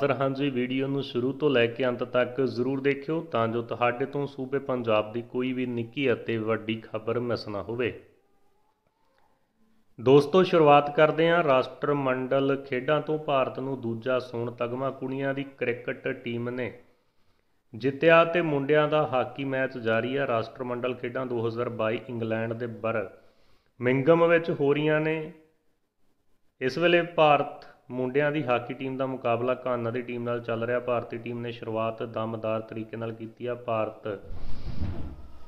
Sir, ਹਾਂਜੀ, video ਨੂੰ ਸ਼ੁਰੂ ਤੋਂ ਲੈ ਕੇ ਅੰਤ ਤੱਕ ਜ਼ਰੂਰ ਦੇਖਿਓ ਤਾਂ ਜੋ ਤੁਹਾਡੇ ਤੋਂ ਸੂਬੇ ਪੰਜਾਬ ਦੀ ਕੋਈ ਵੀ ਨਿੱਕੀ ਅਤੇ ਵੱਡੀ ਖਬਰ ਮਿਸ ਨਾ ਹੋਵੇ। ਦੋਸਤੋ, ਸ਼ੁਰੂਆਤ ਕਰਦੇ ਹਾਂ ਰਾਸ਼ਟਰ ਮੰਡਲ ਖੇਡਾਂ ਤੋਂ। ਭਾਰਤ ਨੂੰ ਦੂਜਾ ਸੋਨ ਤਗਮਾ ਕੁੜੀਆਂ ਦੀ ਕ੍ਰਿਕਟ ਟੀਮ ਨੇ ਜਿੱਤਿਆ ਤੇ ਮੁੰਡਿਆਂ ਦਾ ਹਾਕੀ ਮੈਚ ਜਾਰੀ ਹੈ। ਰਾਸ਼ਟਰ ਮੰਡਲ ਖੇਡਾਂ 2022 ਇੰਗਲੈਂਡ ਦੇ ਬਰ ਮਿੰਗਮ ਵਿੱਚ ਹੋ ਰਹੀਆਂ ਨੇ। ਇਸ ਵੇਲੇ ਭਾਰਤ ਮੁੰਡਿਆਂ ਦੀ ਹਾਕੀ ਟੀਮ ਦਾ ਮੁਕਾਬਲਾ ਘਾਨਾ ਦੀ ਟੀਮ ਨਾਲ ਚੱਲ ਰਿਹਾ। ਭਾਰਤੀ ਟੀਮ ਨੇ ਸ਼ੁਰੂਆਤ ਦਮਦਾਰ ਤਰੀਕੇ ਨਾਲ ਕੀਤੀ ਆ। ਭਾਰਤ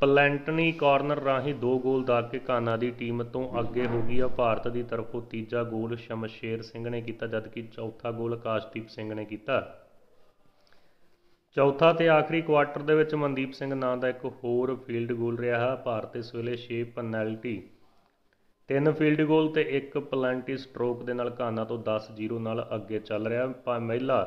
ਪਲੈਂਟਨੀ ਕਾਰਨਰ ਰਾਹੀਂ ਦੋ ਗੋਲ ਦਾਗ ਕੇ ਘਾਨਾ ਦੀ ਟੀਮ ਤੋਂ ਅੱਗੇ ਹੋ ਗਈ ਆ। ਭਾਰਤ ਦੀ ਤਰਫੋਂ ਤੀਜਾ ਗੋਲ ਸ਼ਮਸ਼ੇਰ ਸਿੰਘ ਨੇ ਕੀਤਾ, ਜਦਕਿ ਚੌਥਾ ਗੋਲ ਆਕਾਸ਼ਦੀਪ ਸਿੰਘ ਨੇ ਕੀਤਾ। ਚੌਥਾ ਤੇ ਆਖਰੀ ਕੁਆਟਰ ਦੇ ਵਿੱਚ ਮਨਦੀਪ ਸਿੰਘ ਨਾਂ ਦਾ ਇੱਕ ਹੋਰ ਫੀਲਡ ਗੋਲ ਰਿਹਾ। ਹੈ ਭਾਰਤ ਇਸ ਵੇਲੇ 6 ਪੈਨਲਟੀ ਤਿੰਨ ਫੀਲਡ ਗੋਲ ਤੇ ਇੱਕ ਪਲੈਂਟੀ ਸਟ੍ਰੋਕ ਦੇ ਨਾਲ ਘਾਨਾ ਤੋਂ 10-0 ਨਾਲ ਅੱਗੇ ਚੱਲ ਰਿਹਾ ਮਹਿਲਾ।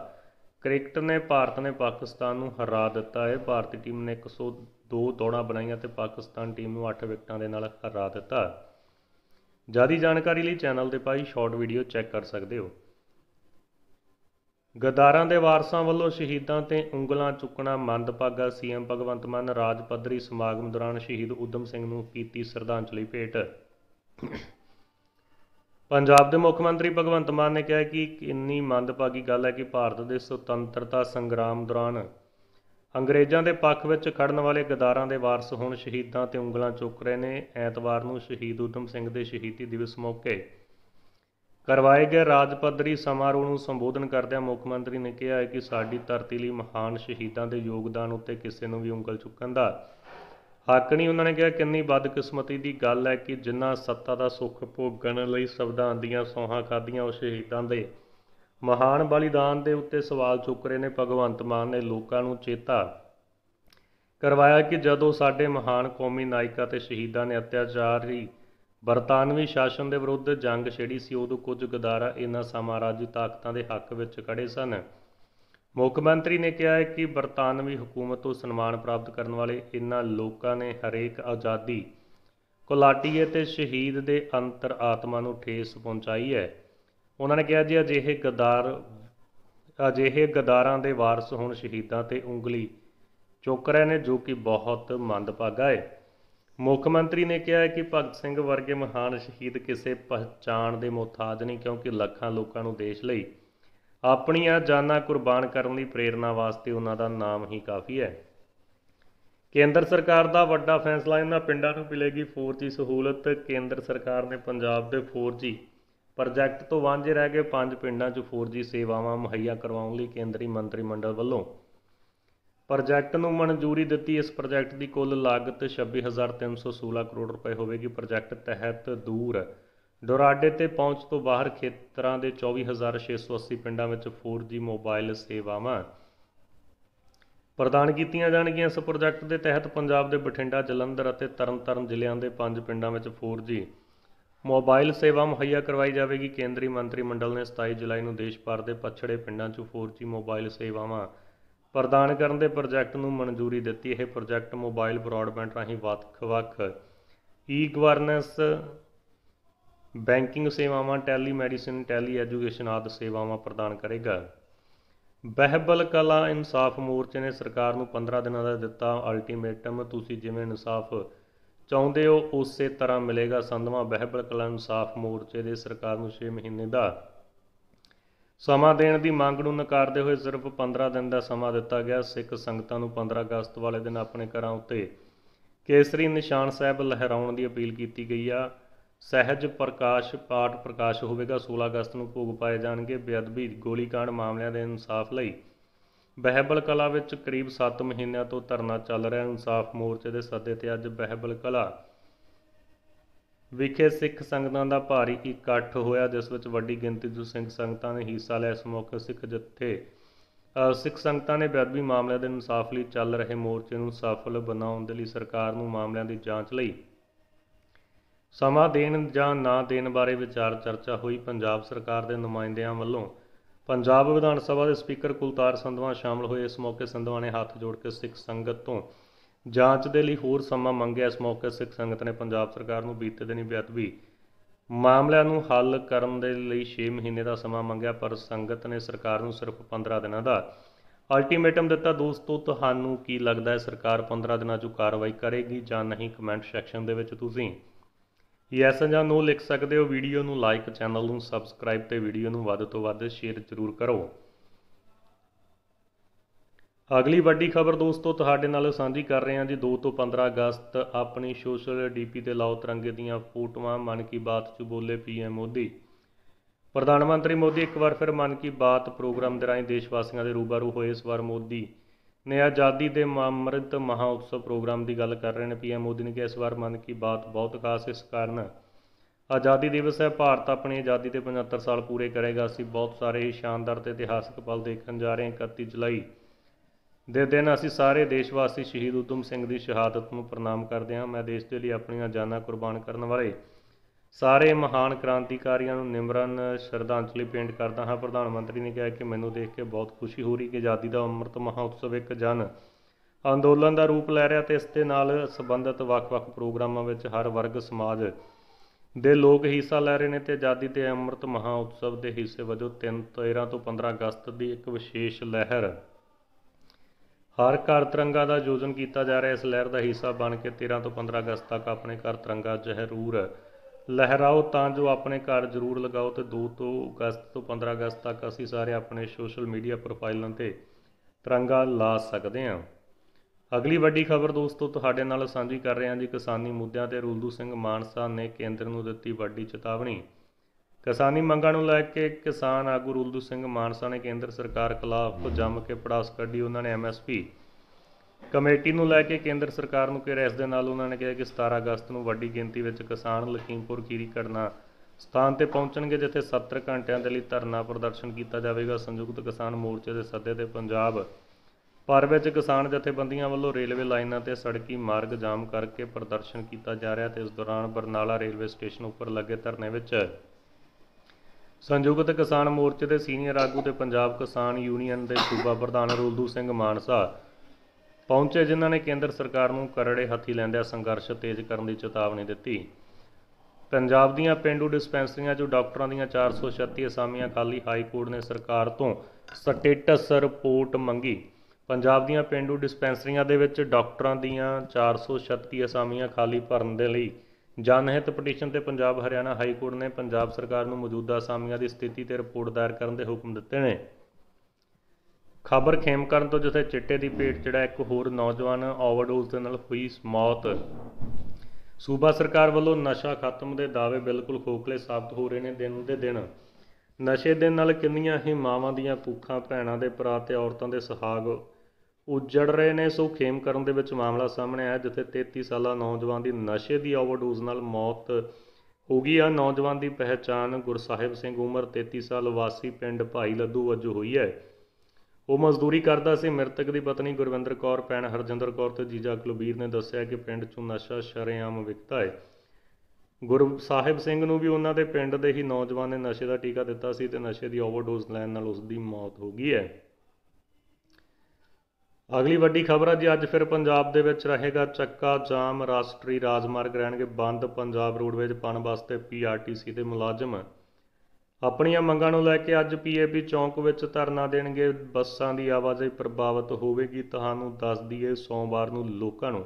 ਕ੍ਰਿਕਟ ਨੇ ਭਾਰਤ ਨੇ ਪਾਕਿਸਤਾਨ ਨੂੰ ਹਰਾ ਦਿੱਤਾ ਹੈ। ਭਾਰਤੀ ਟੀਮ ਨੇ 102 ਦੌੜਾਂ ਬਣਾਈਆਂ ਤੇ ਪਾਕਿਸਤਾਨ ਟੀਮ ਨੂੰ 8 ਵਿਕਟਾਂ ਦੇ ਨਾਲ ਹਰਾ ਦਿੱਤਾ। ਜ਼ਿਆਦਾ ਜਾਣਕਾਰੀ ਲਈ ਚੈਨਲ ਤੇ ਪਾਈ ਸ਼ਾਰਟ ਵੀਡੀਓ ਚੈੱਕ ਕਰ ਸਕਦੇ ਹੋ। ਗਦਾਰਾਂ ਦੇ ਵਾਰਸਾਂ ਵੱਲੋਂ ਸ਼ਹੀਦਾਂ ਤੇ ਉਂਗਲਾਂ ਚੁੱਕਣਾ ਮੰਦਭਾਗਾ। ਸੀਐਮ ਭਗਵੰਤ ਮਾਨ ਰਾਜ ਪੱਧਰੀ ਸਮਾਗਮ ਦੌਰਾਨ ਸ਼ਹੀਦ ਉਦਮ ਸਿੰਘ ਨੂੰ ਕੀਤੀ ਸ਼ਰਧਾਂਜਲੀ ਭੇਟ। ਪੰਜਾਬ ਦੇ ਮੁੱਖ ਮੰਤਰੀ ਭਗਵੰਤ ਮਾਨ ਨੇ ਕਿਹਾ ਕਿ ਇੰਨੀ ਮੰਦਭਾਗੀ ਗੱਲ ਹੈ ਕਿ ਭਾਰਤ ਦੇ ਸੁਤੰਤਰਤਾ ਸੰਗਰਾਮ ਦੌਰਾਨ ਅੰਗਰੇਜ਼ਾਂ ਦੇ ਪੱਖ ਵਿੱਚ ਖੜਨ ਵਾਲੇ ਗਦਾਰਾਂ ਦੇ ਵਾਰਸ ਹੁਣ, ਸ਼ਹੀਦਾਂ ਤੇ ਉਂਗਲਾਂ ਚੁੱਕ ਰਹੇ ਨੇ। ਐਤਵਾਰ ਨੂੰ ਸ਼ਹੀਦ ਊਧਮ ਸਿੰਘ ਦੇ ਸ਼ਹੀਦੀ ਦਿਵਸ ਮੌਕੇ ਕਰਵਾਏ ਗਏ ਰਾਜ ਪੱਧਰੀ ਸਮਾਰੋਹ ਨੂੰ ਸੰਬੋਧਨ ਕਰਦਿਆਂ ਮੁੱਖ ਮੰਤਰੀ ਨੇ ਕਿਹਾ ਹੈ ਕਿ ਸਾਡੀ ਧਰਤੀ ਲਈ ਮਹਾਨ ਸ਼ਹੀਦਾਂ ਦੇ ਯੋਗਦਾਨ ਉੱਤੇ ਕਿਸੇ ਨੂੰ ਵੀ ਉਂਗਲ ਚੁੱਕਣ ਦਾ ਹੱਕ ਨਹੀਂ, ਉਹਨਾਂ ਨੇ ਕਿਹਾ ਕਿੰਨੀ ਬਦਕਿਸਮਤੀ ਦੀ ਗੱਲ ਹੈ ਕਿ ਜਿਨ੍ਹਾਂ ਸੱਤਾ ਦਾ ਸੁੱਖ ਭੋਗਣ ਲਈ ਸੰਵਿਧਾਨ ਦੀਆਂ ਸੌਹਾਂ ਖਾਧੀਆਂ ਉਹ ਸ਼ਹੀਦਾਂ ਦੇ। ਮਹਾਨ ਬਲੀਦਾਨ ਦੇ ਉੱਤੇ ਸਵਾਲ ਚੁੱਕ ਰਹੇ ਨੇ ਭਗਵੰਤ ਮਾਨ ਨੇ ਲੋਕਾਂ ਨੂੰ ਚੇਤਾ ਕਰਵਾਇਆ ਕਿ ਜਦੋਂ ਸਾਡੇ ਮਹਾਨ ਕੌਮੀ ਨਾਇਕਾ ਤੇ ਸ਼ਹੀਦਾਂ ਨੇ ਅਤਿਆਚਾਰੀ ਬਰਤਾਨਵੀ ਸ਼ਾਸਨ ਦੇ ਵਿਰੁੱਧ ਜੰਗ ਛੇੜੀ ਸੀ, ਉਦੋਂ ਕੁਝ ਗਦਾਰਾ ਇਹਨਾਂ ਸਾਮਰਾਜੀ ਤਾਕਤਾਂ ਦੇ ਹੱਕ ਵਿੱਚ ਖੜੇ ਸਨ। ਮੁੱਖ ਮੰਤਰੀ ਨੇ ਕਿਹਾ ਹੈ ਕਿ ਬਰਤਾਨਵੀ ਹਕੂਮਤ ਤੋਂ ਸਨਮਾਨ ਪ੍ਰਾਪਤ ਕਰਨ ਵਾਲੇ ਇਨ੍ਹਾਂ ਲੋਕਾਂ ਨੇ ਹਰੇਕ ਆਜ਼ਾਦੀ, ਕੁਲਾਟੀਏ ਤੇ ਸ਼ਹੀਦ ਦੇ ਅੰਤਰ ਆਤਮਾ ਨੂੰ ਠੇਸ ਪਹੁੰਚਾਈ ਹੈ। ਉਹਨਾਂ ਨੇ ਕਿਹਾ ਜੀ, ਅਜਿਹੇ ਗਦਾਰ, ਅਜਿਹੇ ਗਦਾਰਾਂ ਦੇ ਵਾਰਸ ਹੁਣ ਸ਼ਹੀਦਾਂ ਤੇ ਉਂਗਲੀ ਚੁੱਕ ਰਹੇ ਨੇ, ਜੋ ਕਿ ਬਹੁਤ ਮੰਦਭਾਗਾ ਹੈ। ਮੁੱਖ ਮੰਤਰੀ ਨੇ ਕਿਹਾ ਹੈ ਕਿ ਭਗਤ ਸਿੰਘ ਵਰਗੇ ਮਹਾਨ ਸ਼ਹੀਦ ਕਿਸੇ ਪਛਾਣ ਦੇ ਮੁਹਤਾਜ ਨਹੀਂ, ਕਿਉਂਕਿ ਲੱਖਾਂ ਲੋਕਾਂ ਨੂੰ ਦੇਸ਼ ਲਈ ਆਪਣੀਆਂ ਜਾਨਾਂ ਕੁਰਬਾਨ ਕਰਨ ਦੀ ਪ੍ਰੇਰਣਾ ਵਾਸਤੇ ਉਹਨਾਂ ਦਾ ਨਾਮ ਹੀ ਕਾਫੀ ਹੈ। ਕੇਂਦਰ ਸਰਕਾਰ ਦਾ ਵੱਡਾ ਫੈਸਲਾ ਇਹਨਾਂ ਪਿੰਡਾਂ ਨੂੰ ਮਿਲੇਗੀ 4G ਸਹੂਲਤ। ਕੇਂਦਰ ਸਰਕਾਰ ਨੇ ਪੰਜਾਬ ਦੇ 4G ਪ੍ਰੋਜੈਕਟ ਤੋਂ ਵਾਂਝੇ ਰਹਿ ਗਏ ਪੰਜ ਪਿੰਡਾਂ 'ਚ 4G ਸੇਵਾਵਾਂ ਮੁਹੱਈਆ ਕਰਵਾਉਣ ਲਈ ਕੇਂਦਰੀ ਮੰਤਰੀ ਮੰਡਲ ਵੱਲੋਂ। ਪ੍ਰੋਜੈਕਟ ਨੂੰ ਮਨਜ਼ੂਰੀ ਦਿੱਤੀ। ਇਸ ਪ੍ਰੋਜੈਕਟ ਦੀ ਕੁੱਲ ਲਾਗਤ 26316 ਕਰੋੜ ਰੁਪਏ ਹੋਵੇਗੀ। ਪ੍ਰੋਜੈਕਟ ਤਹਿਤ ਦੂਰ ਡੋਰਾਡੇ ਤੇ ਪਹੁੰਚ ਤੋਂ ਬਾਹਰ ਖੇਤਰਾਂ ਦੇ 24680 ਪਿੰਡਾਂ ਵਿੱਚ 4G ਮੋਬਾਈਲ ਸੇਵਾਵਾਂ ਪ੍ਰਦਾਨ ਕੀਤੀਆਂ ਜਾਣਗੀਆਂ। ਇਸ ਪ੍ਰੋਜੈਕਟ ਦੇ ਤਹਿਤ ਪੰਜਾਬ ਦੇ ਬਠਿੰਡਾ, ਜਲੰਧਰ ਅਤੇ ਤਰਨਤਾਰਨ ਜ਼ਿਲ੍ਹਿਆਂ ਦੇ ਪੰਜ ਪਿੰਡਾਂ ਵਿੱਚ 4G ਮੋਬਾਈਲ ਸੇਵਾ ਮੁਹੱਈਆ ਕਰਵਾਈ ਜਾਵੇਗੀ। ਕੇਂਦਰੀ ਮੰਤਰੀ ਮੰਡਲ ਨੇ 27 ਜੁਲਾਈ ਨੂੰ ਦੇਸ਼ ਭਰ ਦੇ ਪਛੜੇ ਪਿੰਡਾਂ 'ਚ 4G ਮੋਬਾਈਲ ਸੇਵਾਵਾਂ ਪ੍ਰਦਾਨ ਕਰਨ ਦੇ ਪ੍ਰੋਜੈਕਟ ਨੂੰ ਮਨਜ਼ੂਰੀ ਦਿੱਤੀ। ਇਹ ਪ੍ਰੋਜੈਕਟ ਮੋਬਾਈਲ ਬ੍ਰਾਡਬੈਂਡ ਰਾਹੀਂ ਵੱਖ-ਵੱਖ ਈ ਗਵਰਨੈਂਸ ਬੈਂਕਿੰਗ ਸੇਵਾਵਾਂ ਟੈਲੀ ਮੈਡੀਸਿਨ ਟੈਲੀ ਐਜੂਕੇਸ਼ਨ ਆਦਿ ਸੇਵਾਵਾਂ ਪ੍ਰਦਾਨ ਕਰੇਗਾ। ਬਹਿਬਲ ਕਲਾ ਇਨਸਾਫ ਮੋਰਚੇ ਨੇ ਸਰਕਾਰ ਨੂੰ 15 ਦਿਨਾਂ ਦਾ ਦਿੱਤਾ ਅਲਟੀਮੇਟਮ ਤੁਸੀਂ ਜਿਵੇਂ ਇਨਸਾਫ ਚਾਹੁੰਦੇ ਹੋ, ਉਸੇ ਤਰ੍ਹਾਂ ਮਿਲੇਗਾ ਸੰਧਵਾ ਬਹਿਬਲ ਕਲਾ ਇਨਸਾਫ ਮੋਰਚੇ ਦੇ ਸਰਕਾਰ ਨੂੰ 6 ਮਹੀਨੇ ਦਾ। ਸਮਾਂ ਦੇਣ ਦੀ ਮੰਗ ਨੂੰ ਨਕਾਰਦੇ ਹੋਏ ਸਿਰਫ 15 ਦਿਨ ਦਾ ਸਮਾਂ ਦਿੱਤਾ ਗਿਆ। ਸਿੱਖ ਸੰਗਤਾਂ ਨੂੰ 15 ਅਗਸਤ ਵਾਲੇ ਦਿਨ ਆਪਣੇ ਘਰਾਂ ਉੱਤੇ ਕੇਸਰੀ ਨਿਸ਼ਾਨ ਸਾਹਿਬ ਲਹਿਰਾਉਣ ਦੀ ਅਪੀਲ ਕੀਤੀ ਗਈ ਆ। ਸਹਿਜ ਪ੍ਰਕਾਸ਼ ਪਾਠ ਪ੍ਰਕਾਸ਼ ਹੋਵੇਗਾ 16 ਅਗਸਤ ਨੂੰ ਭੋਗ ਪਾਏ ਜਾਣਗੇ। ਬੇਅਦਬੀ ਗੋਲੀकांड ਮਾਮਲਿਆਂ ਦੇ ਇਨਸਾਫ ਲਈ ਬਹਿਬਲ ਕਲਾ ਵਿੱਚ ਕਰੀਬ 7 ਮਹੀਨਿਆਂ ਤੋਂ ਧਰਨਾ ਚੱਲ ਰਿਹਾ। ਇਨਸਾਫ ਮੋਰਚੇ ਦੇ ਸੱਦੇ ਤੇ ਅੱਜ ਬਹਿਬਲ ਕਲਾ ਵਿਖੇ ਸਿੱਖ ਸੰਗਤਾਂ ਦਾ ਭਾਰੀ ਇਕੱਠ ਹੋਇਆ, ਜਿਸ ਵਿੱਚ ਵੱਡੀ ਗਿਣਤੀ ਵਿੱਚ ਸਿੰਘ ਸੰਗਤਾਂ ਨੇ ਹਿੱਸਾ ਲਿਆ। ਇਸ ਮੌਕੇ ਸਿੱਖ ਜਥੇ ਸਿੱਖ ਸੰਗਤਾਂ ਨੇ ਬੇਅਦਬੀ ਮਾਮਲਿਆਂ ਦੇ ਇਨਸਾਫ ਲਈ ਚੱਲ ਰਹੇ ਮੋਰਚੇ ਨੂੰ ਸਫਲ ਬਣਾਉਣ ਦੇ ਲਈ ਸਰਕਾਰ ਨੂੰ ਮਾਮਲਿਆਂ ਦੀ ਜਾਂਚ ਲਈ ਸਮਾਂ ਦੇਣ ਜਾਂ ਨਾ ਦੇਣ ਬਾਰੇ ਵਿਚਾਰ ਚਰਚਾ ਹੋਈ ਪੰਜਾਬ ਸਰਕਾਰ ਦੇ ਨੁਮਾਇੰਦਿਆਂ ਵੱਲੋਂ। ਪੰਜਾਬ ਵਿਧਾਨ ਸਭਾ ਦੇ ਸਪੀਕਰ ਕੁਲਤਾਰ ਸੰਧਵਾ ਸ਼ਾਮਲ ਹੋਏ ਇਸ ਮੌਕੇ ਸੰਧਵਾ ਨੇ ਹੱਥ ਜੋੜ ਕੇ ਸਿੱਖ ਸੰਗਤ ਤੋਂ ਜਾਂਚ ਦੇ ਲਈ ਹੋਰ ਸਮਾਂ ਮੰਗਿਆ। ਇਸ ਮੌਕੇ ਸਿੱਖ ਸੰਗਤ ਨੇ ਪੰਜਾਬ ਸਰਕਾਰ ਨੂੰ ਬੀਤੇ ਦਿਨੀ ਬੇਅਦਬੀ ਮਾਮਲਿਆਂ ਨੂੰ ਹੱਲ ਕਰਨ ਦੇ ਲਈ 6 ਮਹੀਨੇ ਦਾ ਸਮਾਂ ਮੰਗਿਆ, ਪਰ ਸੰਗਤ ਨੇ ਸਰਕਾਰ ਨੂੰ ਸਿਰਫ 15 ਦਿਨਾਂ ਦਾ ਅਲਟੀਮੇਟਮ ਦਿੱਤਾ। ਦੋਸਤੋ, ਤੁਹਾਨੂੰ ਕੀ ਲੱਗਦਾ ਹੈ, ਸਰਕਾਰ 15 ਦਿਨਾਂ 'ਚ ਕਾਰਵਾਈ ਕਰੇਗੀ ਜਾਂ ਨਹੀਂ? ਕਮੈਂਟ ਸੈਕਸ਼ਨ ਦੇ ਵਿੱਚ ਤੁਸੀਂ। ਯੈਸ ਜਾਂ ਨੋ ਲਿਖ ਸਕਦੇ ਹੋ। ਵੀਡੀਓ ਨੂੰ ਲਾਈਕ ਚੈਨਲ ਨੂੰ ਸਬਸਕ੍ਰਾਈਬ ਤੇ ਵੀਡੀਓ ਨੂੰ ਵੱਧ ਤੋਂ ਵੱਧ ਸ਼ੇਅਰ ਜ਼ਰੂਰ ਕਰੋ। ਅਗਲੀ ਵੱਡੀ ਖਬਰ ਦੋਸਤੋ, ਤੁਹਾਡੇ ਨਾਲ ਸਾਂਝੀ ਕਰ ਰਹੇ ਹਾਂ ਜੀ। 2 ਤੋਂ 15 ਅਗਸਤ ਆਪਣੀ ਸੋਸ਼ਲ ਡੀਪੀ ਤੇ ਲਾਓ ਤਿਰੰਗੇ ਦੀਆਂ ਫੋਟੋਆਂ। ਮਨ ਕੀ ਬਾਤ 'ਚ ਬੋਲੇ ਪੀਐਮ ਮੋਦੀ। ਪ੍ਰਧਾਨ ਮੰਤਰੀ ਮੋਦੀ ਇੱਕ ਵਾਰ ਫਿਰ ਮਨ ਕੀ ਬਾਤ ਪ੍ਰੋਗਰਾਮ ਦੇ ਰਾਹੀਂ ਦੇਸ਼ ਵਾਸੀਆਂ ਦੇ ਰੂਬਰੂ ਹੋਏ ਇਸ ਵਾਰ ਮੋਦੀ। ਨੇ ਆਜ਼ਾਦੀ ਦੇ ਅੰਮ੍ਰਿਤ ਮਹਾ ਉਤਸਵ ਪ੍ਰੋਗਰਾਮ ਦੀ ਗੱਲ ਕਰ ਰਹੇ ਨੇ ਪੀਐਮ ਮੋਦੀ ਨੇ ਕਿਹਾ, ਇਸ ਵਾਰ ਮਨ ਕੀ ਬਾਤ ਬਹੁਤ ਖਾਸ, ਇਸ ਕਾਰਨ ਆਜ਼ਾਦੀ ਦਿਵਸ ਹੈ, ਭਾਰਤ ਆਪਣੀ ਆਜ਼ਾਦੀ ਦੇ 75 ਸਾਲ ਪੂਰੇ ਕਰੇਗਾ। ਅਸੀਂ ਬਹੁਤ ਸਾਰੇ ਹੀ ਸ਼ਾਨਦਾਰ ਤੇ ਇਤਿਹਾਸਕ ਪਲ ਦੇਖਣ ਜਾ ਰਹੇ ਹਾਂ। 31 ਜੁਲਾਈ ਦੇ ਦਿਨ ਅਸੀਂ ਸਾਰੇ ਦੇਸ਼ ਵਾਸੀ ਸ਼ਹੀਦ ਊਧਮ ਸਿੰਘ ਦੀ ਸ਼ਹਾਦਤ ਨੂੰ ਪ੍ਰਣਾਮ ਕਰਦੇ ਹਾਂ। ਮੈਂ ਦੇਸ਼ ਦੇ ਲਈ ਆਪਣੀਆਂ ਜਾਨਾਂ ਕੁਰਬਾਨ ਕਰਨ ਵਾਲੇ ਸਾਰੇ ਮਹਾਨ ਕ੍ਰਾਂਤੀਕਾਰੀਆਂ ਨੂੰ ਨਿਮਰਨ, ਸ਼ਰਧਾਂਜਲੀ ਭੇਂਟ ਕਰਦਾ ਹਾਂ। ਪ੍ਰਧਾਨ ਮੰਤਰੀ ਨੇ ਕਿਹਾ ਕਿ ਮੈਨੂੰ ਦੇਖ ਕੇ ਬਹੁਤ ਖੁਸ਼ੀ ਹੋ ਰਹੀ ਕਿ ਆਜ਼ਾਦੀ ਦਾ ਅੰਮ੍ਰਿਤ ਮਹਾਉਤਸਵ ਇੱਕ ਜਨ ਅੰਦੋਲਨ ਦਾ ਰੂਪ ਲੈ ਰਿਹਾ ਤੇ ਇਸ ਦੇ ਨਾਲ ਸੰਬੰਧਿਤ ਵੱਖ-ਵੱਖ ਪ੍ਰੋਗਰਾਮਾਂ ਵਿੱਚ ਹਰ ਵਰਗ, ਸਮਾਜ ਦੇ ਲੋਕ ਹਿੱਸਾ ਲੈ ਰਹੇ ਨੇ ਤੇ ਆਜ਼ਾਦੀ ਦੇ ਅੰਮ੍ਰਿਤ ਮਹਾਉਤਸਵ ਦੇ ਹਿੱਸੇ ਵਜੋਂ 3 13 ਤੋਂ 15 ਅਗਸਤ ਦੀ ਇੱਕ ਵਿਸ਼ੇਸ਼ ਲਹਿਰ ਹਰ ਘਰ ਤਿਰੰਗਾ ਦਾ ਆਯੋਜਨ ਕੀਤਾ ਜਾ ਰਿਹਾ। ਇਸ ਲਹਿਰ ਦਾ ਹਿੱਸਾ ਬਣ ਕੇ 13 ਤੋਂ 15 ਅਗਸਤ ਤੱਕ ਆਪਣੇ ਘਰ ਤਿਰੰਗਾ ਜ਼ਹਿਰੂਰ ਲਹਿਰਾਓ ਤਾਂ ਜੋ ਆਪਣੇ ਘਰ ਜ਼ਰੂਰ ਲਗਾਓ ਤੇ 2 ਤੋਂ ਅਗਸਤ ਤੋਂ 15 ਅਗਸਤ ਤੱਕ ਅਸੀਂ ਸਾਰੇ ਆਪਣੇ ਸੋਸ਼ਲ ਮੀਡੀਆ ਪ੍ਰੋਫਾਈਲਾਂ ਤੇ ਤਿਰੰਗਾ ਲਾ ਸਕਦੇ ਹਾਂ। ਅਗਲੀ ਵੱਡੀ ਖਬਰ ਦੋਸਤੋ, ਤੁਹਾਡੇ ਨਾਲ ਸਾਂਝੀ ਕਰ ਰਹੇ ਹਾਂ ਜੀ ਕਿਸਾਨੀ ਮੁੱਦਿਆਂ ਤੇ ਰੂਲਦੂ ਸਿੰਘ ਮਾਨਸਾ ਨੇ ਕੇਂਦਰ ਨੂੰ ਦਿੱਤੀ ਵੱਡੀ ਚੇਤਾਵਨੀ। ਕਿਸਾਨੀ ਮੰਗਾਂ ਨੂੰ ਲੈ ਕੇ ਕਿਸਾਨ ਆਗੂ ਰੂਲਦੂ ਸਿੰਘ ਮਾਨਸਾ ਨੇ ਕੇਂਦਰ ਸਰਕਾਰ ਖਿਲਾਫ ਜੰਮ ਕੇ ਪੜਾਸ ਕੱਢੀ। ਉਹਨਾਂ ਨੇ ਐਮਐਸਪੀ ਕਮੇਟੀ ਨੂੰ ਲੈ ਕੇ ਕੇਂਦਰ ਸਰਕਾਰ ਨੂੰ ਘੇਰਿਆ, ਇਸ ਦੇ ਨਾਲ ਉਹਨਾਂ ਨੇ ਕਿਹਾ ਕਿ 17 ਅਗਸਤ ਨੂੰ ਵੱਡੀ ਗਿਣਤੀ ਵਿੱਚ ਕਿਸਾਨ ਲਖੀਮਪੁਰ ਖੀਰੀ ਕਰਨਾ ਸਥਾਨ ਤੇ ਪਹੁੰਚਣਗੇ, ਜਿੱਥੇ 70 ਘੰਟਿਆਂ ਦੇ ਲਈ ਧਰਨਾ ਪ੍ਰਦਰਸ਼ਨ ਕੀਤਾ ਜਾਵੇਗਾ। ਸੰਯੁਕਤ ਕਿਸਾਨ ਮੋਰਚੇ ਦੇ ਸੱਦੇ ਤੇ ਪੰਜਾਬ ਭਰ ਵਿੱਚ ਕਿਸਾਨ ਜਥੇਬੰਦੀਆਂ ਵੱਲੋਂ ਰੇਲਵੇ ਲਾਈਨਾਂ ਤੇ ਸੜਕੀ ਮਾਰਗ ਜਾਮ ਕਰਕੇ ਪ੍ਰਦਰਸ਼ਨ ਕੀਤਾ ਜਾ ਰਿਹਾ ਤੇ ਇਸ ਦੌਰਾਨ ਬਰਨਾਲਾ ਰੇਲਵੇ ਸਟੇਸ਼ਨ ਉੱਪਰ ਲੱਗੇ ਧਰਨੇ ਵਿੱਚ ਸੰਯੁਕਤ ਕਿਸਾਨ ਮੋਰਚੇ ਦੇ ਸੀਨੀਅਰ ਆਗੂ ਤੇ ਪੰਜਾਬ ਕਿਸਾਨ ਯੂਨੀਅਨ ਦੇ ਸੂਬਾ ਪ੍ਰਧਾਨ ਰੁਲਦੂ ਸਿੰਘ ਮਾਨਸਾ ਪਹੁੰਚੇ ਜਿਨ੍ਹਾਂ ਨੇ ਕੇਂਦਰ ਸਰਕਾਰ ਨੂੰ ਕਰੜੇ ਹੱਥੀ ਲੈਂਦਿਆਂ ਸੰਘਰਸ਼ ਤੇਜ਼ ਕਰਨ ਦੀ ਚੇਤਾਵਨੀ ਦਿੱਤੀ। ਪੰਜਾਬ ਦੀਆਂ ਪਿੰਡੂ ਡਿਸਪੈਂਸਰੀਆਂ 'ਚੋਂ ਡਾਕਟਰਾਂ ਦੀਆਂ 436 ਅਸਾਮੀਆਂ ਖਾਲੀ ਹਾਈ ਕੋਰਟ ਨੇ ਸਰਕਾਰ ਤੋਂ ਸਟੇਟਸ ਰਿਪੋਰਟ ਮੰਗੀ। ਪੰਜਾਬ ਦੀਆਂ ਪਿੰਡੂ ਡਿਸਪੈਂਸਰੀਆਂ ਦੇ ਵਿੱਚ ਡਾਕਟਰਾਂ ਦੀਆਂ 436 ਅਸਾਮੀਆਂ ਖਾਲੀ ਭਰਨ ਦੇ ਲਈ ਜਨਹਿਤ ਪਟੀਸ਼ਨ ਤੇ ਪੰਜਾਬ ਹਰਿਆਣਾ ਹਾਈ ਕੋਰਟ ਨੇ ਪੰਜਾਬ ਸਰਕਾਰ ਨੂੰ ਮੌਜੂਦਾ ਅਸਾਮੀਆਂ ਦੀ ਸਥਿਤੀ ਤੇ ਰਿਪੋਰਟ ਦਾਇਰ ਕਰਨ ਦੇ ਹੁਕਮ ਦਿੱਤੇ ਨੇ। ਖਬਰ ਖੇਮਕਰਨ ਤੋਂ ਜਿੱਥੇ ਚਿੱਟੇ ਦੀ ਪੇਟ ਜਿਹੜਾ ਇੱਕ ਹੋਰ ਨੌਜਵਾਨ ਓਵਰਡੋਜ਼ ਦੇ ਨਾਲ ਹੋਈ ਮੌਤ। ਸੂਬਾ ਸਰਕਾਰ ਵੱਲੋਂ ਨਸ਼ਾ ਖਤਮ ਦੇ ਦਾਅਵੇ ਬਿਲਕੁਲ ਖੋਖਲੇ ਸਾਬਤ ਹੋ ਰਹੇ ਨੇ ਦਿਨ ਦੇ ਦਿਨ। ਨਸ਼ੇ ਦੇ ਨਾਲ ਕਿੰਨੀਆਂ ਹੀ ਮਾਵਾਂ ਦੀਆਂ ਕੁੱਖਾਂ ਭੈਣਾਂ ਦੇ ਭਰਾ ਤੇ ਔਰਤਾਂ ਦੇ ਸੁਹਾਗ ਉਜੜ ਰਹੇ ਨੇ। ਸੋ ਖੇਮ ਕਰਨ ਦੇ ਵਿੱਚ ਮਾਮਲਾ ਸਾਹਮਣੇ ਆਇਆ, ਜਿੱਥੇ 33 ਸਾਲਾ ਨੌਜਵਾਨ ਦੀ ਨਸ਼ੇ ਦੀ ਓਵਰਡੋਜ਼ ਨਾਲ ਮੌਤ ਹੋ ਗਈ। ਆ ਨੌਜਵਾਨ ਦੀ ਪਹਿਚਾਣ ਗੁਰਸਾਹਿਬ ਸਿੰਘ ਉਮਰ 33 ਸਾਲ ਵਾਸੀ ਪਿੰਡ ਭਾਈ ਲੱਦੂ ਵਜੋਂ ਹੋਈ ਹੈ। ਉਹ ਮਜ਼ਦੂਰੀ ਕਰਦਾ ਸੀ। ਮ੍ਰਿਤਕ ਦੀ ਪਤਨੀ ਗੁਰਵਿੰਦਰ ਕੌਰ, ਭੈਣ ਹਰਜਿੰਦਰ ਕੌਰ ਤੇ ਜੀਜਾ ਕੁਲਬੀਰ ਨੇ ਦੱਸਿਆ ਕਿ ਪਿੰਡ 'ਚੋਂ ਨਸ਼ਾ ਸ਼ਰੇਆਮ ਵਿਕਦਾ ਹੈ ਗੁਰੂ ਸਾਹਿਬ ਸਿੰਘ ਨੂੰ ਵੀ ਉਹਨਾਂ ਦੇ ਪਿੰਡ ਦੇ ਹੀ ਨੌਜਵਾਨ ਨੇ ਨਸ਼ੇ ਦਾ ਟੀਕਾ ਦਿੱਤਾ ਸੀ ਤੇ ਨਸ਼ੇ ਦੀ ਓਵਰਡੋਜ਼ ਲੈਣ ਨਾਲ ਉਸ ਦੀ ਮੌਤ ਹੋ ਗਈ ਹੈ ਅਗਲੀ ਵੱਡੀ ਖਬਰ ਹੈ ਜੀ ਅੱਜ ਫਿਰ ਪੰਜਾਬ ਦੇ ਵਿੱਚ ਰਹੇਗਾ ਚੱਕਾ ਜਾਮ। ਰਾਸ਼ਟਰੀ ਰਾਜਮਾਰਗ ਰਹਿਣਗੇ ਬੰਦ। ਪੰਜਾਬ ਰੋਡਵੇਜ਼ ਪਣ ਵਾਸਤੇ ਪੀਆਰਟੀਸੀ ਦੇ ਮੁਲਾਜ਼ਮ ਆਪਣੀਆਂ ਮੰਗਾਂ ਨੂੰ ਲੈ ਕੇ ਅੱਜ ਪੀਏਪੀ ਚੌਂਕ ਵਿੱਚ ਧਰਨਾ ਦੇਣਗੇ। ਬੱਸਾਂ ਦੀ ਆਵਾਜਾਈ ਪ੍ਰਭਾਵਿਤ ਹੋਵੇਗੀ, ਤੁਹਾਨੂੰ ਦੱਸ ਦਈਏ ਸੋਮਵਾਰ ਨੂੰ ਲੋਕਾਂ ਨੂੰ।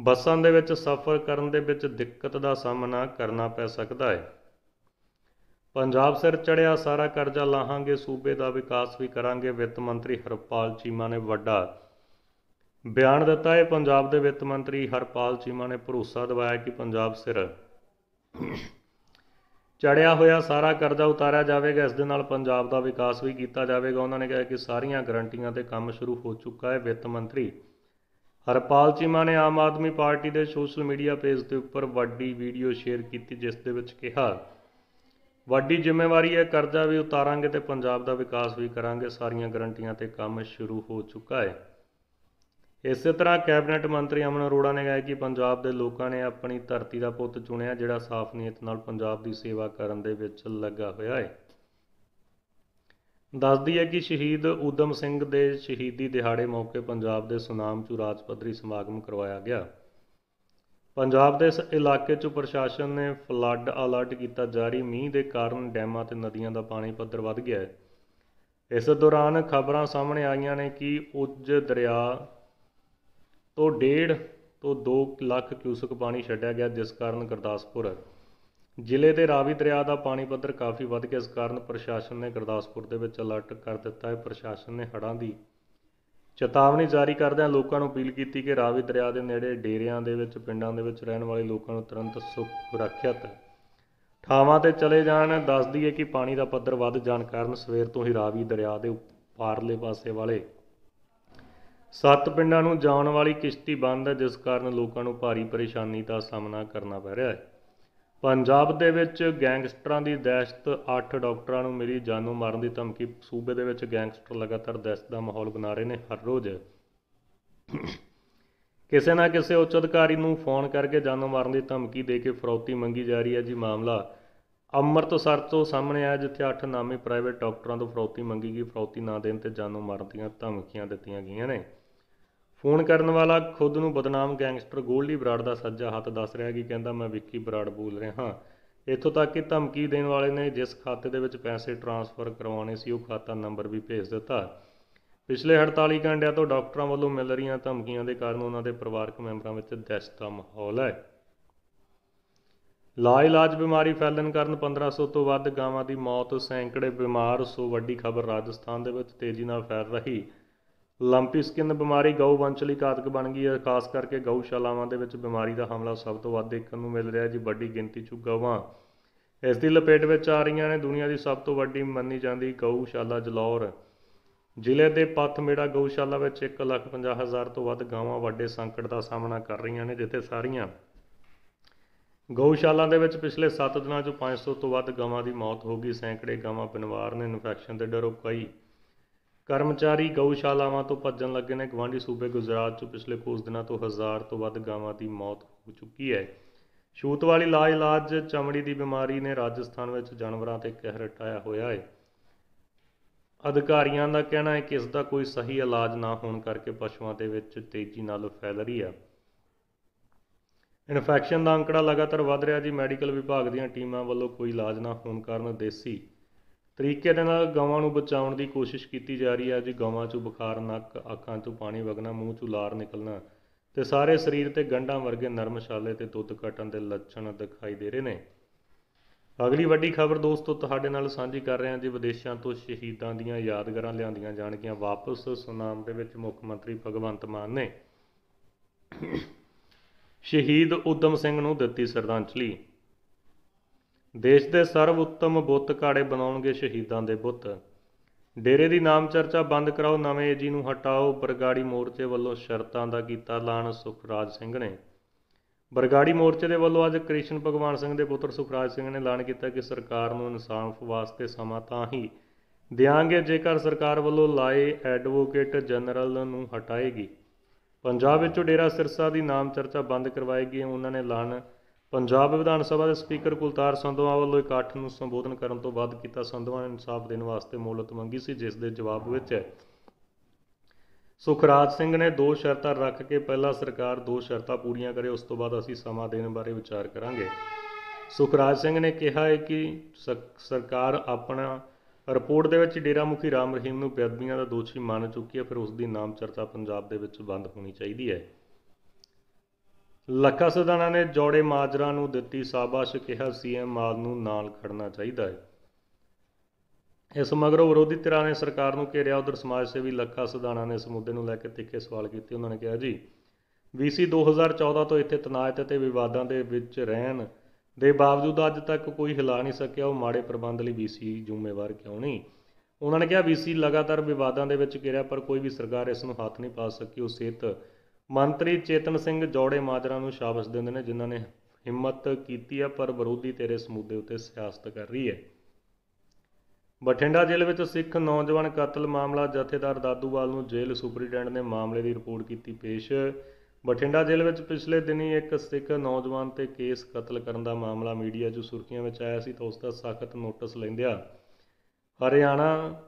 ਬੱਸਾਂ ਦੇ ਵਿੱਚ ਸਫ਼ਰ ਕਰਨ ਦੇ ਵਿੱਚ ਦਿੱਕਤ ਦਾ ਸਾਹਮਣਾ ਕਰਨਾ ਪੈ ਸਕਦਾ ਹੈ। ਪੰਜਾਬ ਸਿਰ ਚੜਿਆ ਸਾਰਾ ਕਰਜ਼ਾ ਲਾਹਾਂਗੇ, ਸੂਬੇ ਦਾ ਵਿਕਾਸ ਵੀ ਕਰਾਂਗੇ। ਵਿੱਤ ਮੰਤਰੀ ਹਰਪਾਲ ਚੀਮਾ ਨੇ ਵੱਡਾ ਬਿਆਨ ਦਿੱਤਾ ਹੈ। ਪੰਜਾਬ ਦੇ ਵਿੱਤ ਮੰਤਰੀ ਹਰਪਾਲ ਚੀਮਾ ਨੇ ਭਰੋਸਾ ਦਿਵਾਇਆ ਕਿ ਪੰਜਾਬ ਸਿਰ ਚੜਿਆ ਹੋਇਆ ਸਾਰਾ ਕਰਜ਼ਾ ਉਤਾਰਿਆ ਜਾਵੇਗਾ, ਇਸ ਦੇ ਨਾਲ ਪੰਜਾਬ ਦਾ ਵਿਕਾਸ ਵੀ ਕੀਤਾ ਜਾਵੇਗਾ। ਉਹਨਾਂ ਨੇ ਕਿਹਾ ਕਿ ਸਾਰੀਆਂ ਗਰੰਟੀਆਂ ਤੇ ਕੰਮ ਸ਼ੁਰੂ ਹੋ ਚੁੱਕਾ ਹੈ ਵਿੱਤ ਮੰਤਰੀ ਹਰਪਾਲ ਚੀਮਾ ਨੇ ਆਮ ਆਦਮੀ ਪਾਰਟੀ ਦੇ ਸੋਸ਼ਲ ਮੀਡੀਆ ਪੇਜ ਦੇ ਉੱਪਰ ਵੱਡੀ ਵੀਡੀਓ ਸ਼ੇਅਰ ਕੀਤੀ, ਜਿਸ ਦੇ ਵਿੱਚ ਕਿਹਾ, ਵੱਡੀ ਜ਼ਿੰਮੇਵਾਰੀ ਹੈ, ਕਰਜ਼ਾ ਵੀ ਉਤਾਰਾਂਗੇ ਤੇ ਪੰਜਾਬ ਦਾ ਵਿਕਾਸ ਵੀ ਕਰਾਂਗੇ, ਸਾਰੀਆਂ ਗਰੰਟੀਆਂ ਤੇ ਕੰਮ ਸ਼ੁਰੂ ਹੋ ਚੁੱਕਾ ਹੈ। ਇਸੇ ਤਰ੍ਹਾਂ ਕੈਬਨਿਟ ਮੰਤਰੀ ਅਮਨ ਅਰੋੜਾ ਨੇ ਕਿਹਾ ਕਿ ਪੰਜਾਬ ਦੇ ਲੋਕਾਂ ਨੇ ਆਪਣੀ ਧਰਤੀ ਦਾ ਪੁੱਤ ਚੁਣਿਆ, ਜਿਹੜਾ ਸਾਫ਼ ਨੀਅਤ ਨਾਲ ਪੰਜਾਬ ਦੀ ਸੇਵਾ ਕਰਨ ਦੇ ਵਿੱਚ ਲੱਗਾ ਹੋਇਆ ਹੈ। ਦੱਸਦੀ ਹੈ ਕਿ ਸ਼ਹੀਦ ਊਧਮ ਸਿੰਘ ਦੇ ਸ਼ਹੀਦੀ ਦਿਹਾੜੇ ਮੌਕੇ ਪੰਜਾਬ ਦੇ ਸੁਨਾਮ ਚ ਰਾਜ ਪੱਧਰੀ ਸਮਾਗਮ ਕਰਵਾਇਆ ਗਿਆ। ਪੰਜਾਬ ਦੇ ਇਸ ਇਲਾਕੇ 'ਚ ਪ੍ਰਸ਼ਾਸਨ ਨੇ ਫਲੱਡ ਅਲਰਟ ਕੀਤਾ, ਜਾਰੀ ਮੀਂਹ ਦੇ ਕਾਰਨ ਡੈਮਾਂ ਤੇ ਨਦੀਆਂ ਦਾ ਪਾਣੀ ਪੱਧਰ ਵੱਧ ਗਿਆ ਹੈ। ਇਸ ਦੌਰਾਨ ਖਬਰਾਂ ਸਾਹਮਣੇ ਆਈਆਂ ਨੇ ਕਿ ਉੱਜ ਦਰਿਆ ਤੋਂ ਡੇਢ ਤੋਂ 2 ਲੱਖ ਕਿਊਸਕ ਪਾਣੀ ਛੱਡਿਆ ਗਿਆ, ਜਿਸ ਕਾਰਨ ਗੁਰਦਾਸਪੁਰ ਜ਼ਿਲ੍ਹੇ ਦੇ ਰਾਵੀ ਦਰਿਆ ਦਾ ਪਾਣੀ ਪੱਧਰ ਕਾਫੀ ਵੱਧ ਗਿਆ। ਇਸ ਕਾਰਨ ਪ੍ਰਸ਼ਾਸਨ ਨੇ ਗੁਰਦਾਸਪੁਰ ਦੇ ਵਿੱਚ ਅਲਰਟ ਕਰ ਦਿੱਤਾ ਹੈ। ਪ੍ਰਸ਼ਾਸਨ ਨੇ ਹੜ੍ਹਾਂ ਦੀ ਚੇਤਾਵਨੀ ਜਾਰੀ ਕਰਦਿਆਂ ਲੋਕਾਂ ਨੂੰ ਅਪੀਲ ਕੀਤੀ ਕਿ ਰਾਵੀ ਦਰਿਆ ਦੇ ਨੇੜੇ ਡੇਰਿਆਂ ਦੇ ਵਿੱਚ, ਪਿੰਡਾਂ ਦੇ ਵਿੱਚ ਰਹਿਣ ਵਾਲੇ ਲੋਕਾਂ ਨੂੰ ਤੁਰੰਤ ਸੁਰੱਖਿਅਤ ਥਾਵਾਂ ਤੇ ਚਲੇ ਜਾਣ। ਦੱਸ ਦਈਏ ਕਿ ਪਾਣੀ ਦਾ ਪੱਧਰ ਵੱਧ ਜਾਣ ਕਾਰਨ ਸਵੇਰ ਤੋਂ ਹੀ ਰਾਵੀ ਦਰਿਆ ਦੇ ਪਾਰਲੇ ਪਾਸੇ ਵਾਲੇ ਸੱਤ ਪਿੰਡਾਂ ਨੂੰ ਜਾਣ ਵਾਲੀ ਕਿਸ਼ਤੀ ਬੰਦ ਹੈ, ਜਿਸ ਕਾਰਨ ਲੋਕਾਂ ਨੂੰ ਭਾਰੀ ਪਰੇਸ਼ਾਨੀ ਦਾ ਸਾਹਮਣਾ ਕਰਨਾ ਪੈ ਰਿਹਾ ਹੈ। ਪੰਜਾਬ ਦੇ ਵਿੱਚ ਗੈਂਗਸਟਰਾਂ ਦੀ ਦਹਿਸ਼ਤ 8 ਡਾਕਟਰਾਂ ਨੂੰ ਮਿਲੀ ਜਾਨੋਂ ਮਾਰਨ ਦੀ ਧਮਕੀ, ਸੂਬੇ ਦੇ ਵਿੱਚ ਗੈਂਗਸਟਰ ਲਗਾਤਾਰ ਦਹਿਸ਼ਤ ਦਾ ਮਾਹੌਲ ਬਣਾ ਰਹੇ ਨੇ ਹਰ ਰੋਜ਼। ਕਿਸੇ ਨਾ ਕਿਸੇ ਉੱਚ ਅਧਿਕਾਰੀ ਨੂੰ ਫੋਨ ਕਰਕੇ ਜਾਨੋਂ ਮਾਰਨ ਦੀ ਧਮਕੀ ਦੇ ਕੇ ਫਰੌਤੀ ਮੰਗੀ ਜਾ ਰਹੀ ਹੈ। ਜੀ, ਮਾਮਲਾ ਅੰਮ੍ਰਿਤਸਰ ਤੋਂ ਸਾਹਮਣੇ ਆਇਆ, ਜਿੱਥੇ 8 ਨਾਮੀ ਪ੍ਰਾਈਵੇਟ ਡਾਕਟਰਾਂ ਤੋਂ ਫਰੌਤੀ ਮੰਗੀ ਗਈ। ਫਰੌਤੀ ਨਾ ਦੇਣ ਤੇ ਜਾਨੋਂ ਮਾਰਨ ਦੀਆਂ ਧਮਕੀਆਂ ਦਿੱਤੀਆਂ ਗਈਆਂ ਨੇ। ਫੋਨ ਕਰਨ ਵਾਲਾ ਖੁਦ ਨੂੰ ਬਦਨਾਮ ਗੈਂਗਸਟਰ ਗੋਲਡੀ ਬਰਾੜ ਦਾ ਸੱਜਾ ਹੱਥ ਦੱਸ ਰਿਹਾ ਕਿ ਕਹਿੰਦਾ, ਮੈਂ ਵਿੱਕੀ ਬਰਾੜ ਬੋਲ ਰਿਹਾ ਹਾਂ। ਇੱਥੋਂ ਤੱਕ ਕਿ ਧਮਕੀ ਦੇਣ ਵਾਲੇ ਨੇ ਜਿਸ ਖਾਤੇ ਦੇ ਵਿੱਚ ਪੈਸੇ ਟ੍ਰਾਂਸਫਰ ਕਰਵਾਉਣੇ ਸੀ, ਉਹ ਖਾਤਾ ਨੰਬਰ ਵੀ ਭੇਜ ਦਿੱਤਾ। ਪਿਛਲੇ 48 ਘੰਟਿਆਂ ਤੋਂ ਡਾਕਟਰਾਂ ਵੱਲੋਂ ਮਿਲ ਰਹੀਆਂ ਧਮਕੀਆਂ ਦੇ ਕਾਰਨ ਉਹਨਾਂ ਦੇ ਪਰਿਵਾਰਕ ਮੈਂਬਰਾਂ ਵਿੱਚ ਦਹਿਸ਼ਤ ਦਾ ਮਾਹੌਲ ਹੈ। ਲਾਇਲਾਜ ਬਿਮਾਰੀ ਫੈਲਣ ਕਾਰਨ 1500 ਤੋਂ ਵੱਧ ਗਾਵਾਂ ਦੀ ਮੌਤ, ਸੈਂਕੜੇ ਬਿਮਾਰ, ਸੋ ਵੱਡੀ ਖਬਰ ਰਾਜਸਥਾਨ ਦੇ ਵਿੱਚ ਤੇਜ਼ੀ ਨਾਲ ਫੈਲ ਰਹੀ। ਲੰਪੀ ਸਕਿਨ ਬਿਮਾਰੀ ਗਊ ਵੰਸ਼ ਲਈ ਘਾਤਕ ਬਣ ਗਈ ਹੈ। ਖਾਸ ਕਰਕੇ ਗਊਸ਼ਾਲਾਵਾਂ ਦੇ ਵਿੱਚ ਬਿਮਾਰੀ ਦਾ ਹਮਲਾ ਸਭ ਤੋਂ ਵੱਧ ਦੇਖਣ ਨੂੰ ਮਿਲ ਰਿਹਾ ਜੀ ਵੱਡੀ ਗਿਣਤੀ 'ਚ ਗਊਆਂ। ਇਸ ਦੀ ਲਪੇਟ ਵਿੱਚ ਆ ਰਹੀਆਂ ਨੇ। ਦੁਨੀਆ ਦੀ ਸਭ ਤੋਂ ਵੱਡੀ ਮੰਨੀ ਜਾਂਦੀ ਗਊਸ਼ਾਲਾ ਜਲੌਰ। ਜ਼ਿਲ੍ਹੇ ਦੇ ਪੱਥਮੇੜਾ ਗਊਸ਼ਾਲਾ ਵਿੱਚ 1,50,000 ਤੋਂ ਵੱਧ ਗਾਵਾਂ ਵੱਡੇ ਸੰਕਟ ਦਾ ਸਾਹਮਣਾ ਕਰ ਰਹੀਆਂ ਨੇ ਜਿੱਥੇ ਸਾਰੀਆਂ ਗਊਸ਼ਾਲਾ ਦੇ ਵਿੱਚ ਪਿਛਲੇ 7 ਦਿਨਾਂ 'ਚ 500 ਤੋਂ ਵੱਧ ਗਾਵਾਂ ਦੀ ਮੌਤ ਹੋ ਗਈ। ਸੈਂਕੜੇ ਗਾਵਾਂ ਬਿਨਵਾਰ ਨੇ ਇਨਫੈਕਸ਼ਨ ਦੇ ਡਰੋਂ ਕਈ ਕਰਮਚਾਰੀ ਗਊਸ਼ਾਲਾਵਾਂ ਤੋਂ ਭੱਜਣ ਲੱਗੇ ਨੇ। ਗਵਾਂਢੀ ਸੂਬੇ ਗੁਜਰਾਤ 'ਚ ਪਿਛਲੇ ਕੁਝ ਦਿਨਾਂ ਤੋਂ ਹਜ਼ਾਰ ਤੋਂ ਵੱਧ ਗਾਵਾਂ ਦੀ ਮੌਤ ਹੋ ਚੁੱਕੀ ਹੈ। ਛੂਤ ਵਾਲੀ ਲਾਜ ਇਲਾਜ ਚਮੜੀ ਦੀ ਬਿਮਾਰੀ ਨੇ ਰਾਜਸਥਾਨ ਵਿੱਚ ਜਾਨਵਰਾਂ ਤੇ ਕਹਿਰ ਟਾਇਆ ਹੋਇਆ ਹੈ। ਅਧਿਕਾਰੀਆਂ ਦਾ ਕਹਿਣਾ ਹੈ ਕਿ ਇਸ ਦਾ ਕੋਈ ਸਹੀ ਇਲਾਜ ਨਾ ਹੋਣ ਕਰਕੇ ਪਸ਼ੂਆਂ ਦੇ ਵਿੱਚ ਤੇਜ਼ੀ ਨਾਲ ਫੈਲ ਰਹੀ ਹੈ। ਇਨਫੈਕਸ਼ਨ ਦਾ ਅੰਕੜਾ ਲਗਾਤਾਰ ਵਧ ਰਿਹਾ ਜੀ। ਮੈਡੀਕਲ ਵਿਭਾਗ ਦੀਆਂ ਟੀਮਾਂ ਵੱਲੋਂ ਕੋਈ ਇਲਾਜ ਨਾ ਹੋਣ ਕਾਰਨ ਦੇਸੀ ਤਰੀਕੇ ਦੇ ਨਾਲ ਗਾਵਾਂ ਨੂੰ ਬਚਾਉਣ ਦੀ ਕੋਸ਼ਿਸ਼ ਕੀਤੀ ਜਾ ਰਹੀ ਹੈ। ਜੀ ਗਾਵਾਂ 'ਚੋਂ ਬੁਖਾਰ, ਨੱਕ, ਅੱਖਾਂ 'ਚੋਂ ਪਾਣੀ ਵਗਣਾ, ਮੂੰਹ 'ਚੋਂ ਲਾਰ ਨਿਕਲਣਾ ਤੇ ਸਾਰੇ ਸਰੀਰ ਤੇ ਗੰਢਾਂ ਵਰਗੇ ਨਰਮ ਛਾਲੇ ਤੇ ਦੁੱਧ ਘਟਣ ਦੇ ਲੱਛਣ ਦਿਖਾਈ ਦੇ ਰਹੇ ਨੇ। ਅਗਲੀ ਵੱਡੀ ਖਬਰ ਦੋਸਤੋ, ਤੁਹਾਡੇ ਨਾਲ ਸਾਂਝੀ ਕਰ ਰਹੇ ਹਾਂ ਜੀ। ਵਿਦੇਸ਼ਾਂ ਤੋਂ ਸ਼ਹੀਦਾਂ ਦੀਆਂ ਯਾਦਗਾਰਾਂ ਲਿਆਂਦੀਆਂ ਜਾਣਗੀਆਂ। ਵਾਪਸ ਸੁਨਾਮ ਦੇ ਵਿੱਚ ਮੁੱਖ ਮੰਤਰੀ ਭਗਵੰਤ ਮਾਨ ਨੇ ਸ਼ਹੀਦ ਉਦਮ ਸਿੰਘ ਨੂੰ ਦਿੱਤੀ ਸ਼ਰਧਾਂਜਲੀ। ਦੇਸ਼ ਦੇ ਸਰਵ ਉੱਤਮ ਬੁੱਤ ਘਾੜੇ ਬਣਾਉਣਗੇ ਸ਼ਹੀਦਾਂ ਦੇ ਬੁੱਤ। ਡੇਰੇ ਦੀ ਨਾਮ ਚਰਚਾ ਬੰਦ ਕਰਾਓ, ਨਵੇਂ ਏਜੀ ਨੂੰ ਹਟਾਓ। ਬਰਗਾੜੀ ਮੋਰਚੇ ਵੱਲੋਂ ਸ਼ਰਤਾਂ ਦਾ ਕੀਤਾ ਐਲਾਨ ਸੁਖਰਾਜ ਸਿੰਘ ਨੇ। ਬਰਗਾੜੀ ਮੋਰਚੇ ਦੇ ਵੱਲੋਂ ਅੱਜ ਕ੍ਰਿਸ਼ਨ ਭਗਵਾਨ ਸਿੰਘ ਦੇ ਪੁੱਤਰ ਸੁਖਰਾਜ ਸਿੰਘ ਨੇ ਐਲਾਨ ਕੀਤਾ ਕਿ ਸਰਕਾਰ ਨੂੰ ਇਨਸਾਫ ਵਾਸਤੇ ਸਮਾਂ ਤਾਂ ਹੀ ਦਿਆਂਗੇ ਜੇਕਰ ਸਰਕਾਰ ਵੱਲੋਂ ਲਾਏ ਐਡਵੋਕੇਟ ਜਨਰਲ ਨੂੰ ਹਟਾਏਗੀ। ਪੰਜਾਬ ਵਿੱਚੋਂ ਡੇਰਾ ਸਿਰਸਾ ਦੀ ਨਾਮ ਚਰਚਾ ਬੰਦ ਕਰਵਾਏਗੀ। ਉਹਨਾਂ ਨੇ ਐਲਾਨ ਪੰਜਾਬ ਵਿਧਾਨ ਸਭਾ ਦੇ ਸਪੀਕਰ ਕੁਲਤਾਰ ਸੰਧਵਾ ਵੱਲੋਂ ਇਕੱਠ ਨੂੰ ਸੰਬੋਧਨ ਕਰਨ ਤੋਂ ਬਾਅਦ ਕੀਤਾ ਸੰਧਵਾ ਇਨਸਾਫ ਦੇਣ ਵਾਸਤੇ ਮੋਹਲਤ ਮੰਗੀ ਸੀ, ਜਿਸ ਦੇ ਜਵਾਬ ਵਿੱਚ ਸੁਖਰਾਜ ਸਿੰਘ ਨੇ ਦੋ ਸ਼ਰਤਾਂ ਰੱਖ ਕੇ ਪਹਿਲਾਂ ਸਰਕਾਰ ਦੋ ਸ਼ਰਤਾਂ ਪੂਰੀਆਂ ਕਰੇ, ਉਸ ਤੋਂ ਬਾਅਦ ਅਸੀਂ ਸਮਾਂ ਦੇਣ ਬਾਰੇ ਵਿਚਾਰ ਕਰਾਂਗੇ। ਸੁਖਰਾਜ ਸਿੰਘ ਨੇ ਕਿਹਾ ਹੈ ਕਿ ਸ- ਸਰਕਾਰ ਆਪਣਾ ਰਿਪੋਰਟ ਦੇ ਵਿੱਚ ਡੇਰਾ ਮੁਖੀ ਰਾਮ ਰਹੀਮ ਨੂੰ ਬੇਅਦਬੀਆਂ ਦਾ ਦੋਸ਼ੀ ਮੰਨ ਚੁੱਕੀ ਹੈ, ਫਿਰ ਉਸ ਦੀ ਨਾਮ ਚਰਚਾ ਪੰਜਾਬ ਦੇ ਵਿੱਚ ਬੰਦ ਹੋਣੀ ਚਾਹੀਦੀ ਹੈ। ਲੱਖਾ ਸਦਾਨਾ ਨੇ ਜੋੜੇ ਮਾਜਰਾ ਨੂੰ ਦਿੱਤੀ ਸਾਬਾਸ਼ ਕਿਹਾ ਸੀਐਮ ਮਾਲ ਨੂੰ ਨਾਲ ਖੜਨਾ ਚਾਹੀਦਾ ਹੈ। ਇਸ ਮਗਰੋਂ ਵਿਰੋਧੀ ਧਿਰਾਂ ਨੇ ਸਰਕਾਰ ਨੂੰ ਘੇਰਿਆ, ਉਧਰ ਸਮਾਜ ਸੇਵੀ ਲੱਖਾ ਸਦਾਨਾ ਨੇ ਇਸ ਮੁੱਦੇ ਨੂੰ ਲੈ ਕੇ ਤਿੱਖੇ ਸਵਾਲ ਕੀਤੇ। ਉਹਨਾਂ ਨੇ ਕਿਹਾ, ਜੀ ਵੀਸੀ 2014 ਤੋਂ ਇੱਥੇ ਤਨਾਇਤ ਅਤੇ ਵਿਵਾਦਾਂ ਦੇ ਵਿੱਚ ਰਹਿਣ ਦੇ ਬਾਵਜੂਦ ਅੱਜ ਤੱਕ ਕੋਈ ਹਿਲਾ ਨਹੀਂ ਸਕਿਆ। ਉਹ ਮਾੜੇ ਪ੍ਰਬੰਧ ਲਈ ਵੀਸੀ ਜ਼ਿੰਮੇਵਾਰ ਕਿਉਂ ਨਹੀਂ? ਉਹਨਾਂ ਨੇ ਕਿਹਾ ਵੀਸੀ ਲਗਾਤਾਰ ਵਿਵਾਦਾਂ ਦੇ ਵਿੱਚ ਘਿਰਿਆ, ਪਰ ਕੋਈ ਵੀ ਸਰਕਾਰ ਇਸ ਨੂੰ ਹੱਥ ਨਹੀਂ ਪਾ ਸਕੀ। ਉਹ ਸਿਹਤ ਮੰਤਰੀ ਚੇਤਨ ਸਿੰਘ ਜੋੜੇ ਮਾਜਰਾ ਨੂੰ ਸ਼ਾਬਾਸ਼ ਦਿੰਦੇ ਨੇ, ਜਿਨ੍ਹਾਂ ਨੇ ਹਿੰਮਤ ਕੀਤੀ ਹੈ ਪਰ ਵਿਰੋਧੀ ਤੇਰੇ ਇਸ ਮੁੱਦੇ ਉੱਤੇ ਸਿਆਸਤ ਕਰ ਰਹੀ ਹੈ। ਬਠਿੰਡਾ ਜੇਲ੍ਹ ਵਿੱਚ ਸਿੱਖ ਨੌਜਵਾਨ ਕਤਲ ਮਾਮਲਾ, ਜਥੇਦਾਰ ਦਾਦੂਵਾਲ ਨੂੰ ਜੇਲ੍ਹ ਸੁਪਰੀਡੈਂਟ ਨੇ ਮਾਮਲੇ ਦੀ ਰਿਪੋਰਟ ਕੀਤੀ ਪੇਸ਼। ਬਠਿੰਡਾ ਜੇਲ੍ਹ ਵਿੱਚ ਪਿਛਲੇ ਦਿਨੀ ਇੱਕ ਸਿੱਖ ਨੌਜਵਾਨ ਤੇ ਕੇਸ ਕਤਲ ਕਰਨ ਦਾ ਮਾਮਲਾ ਮੀਡੀਆ 'ਚ ਸੁਰਖੀਆਂ ਵਿੱਚ ਆਇਆ ਸੀ, ਤਾਂ ਉਸ ਦਾ ਸਖਤ ਨੋਟਿਸ ਲੈਂਦਿਆਂ ਹਰਿਆਣਾ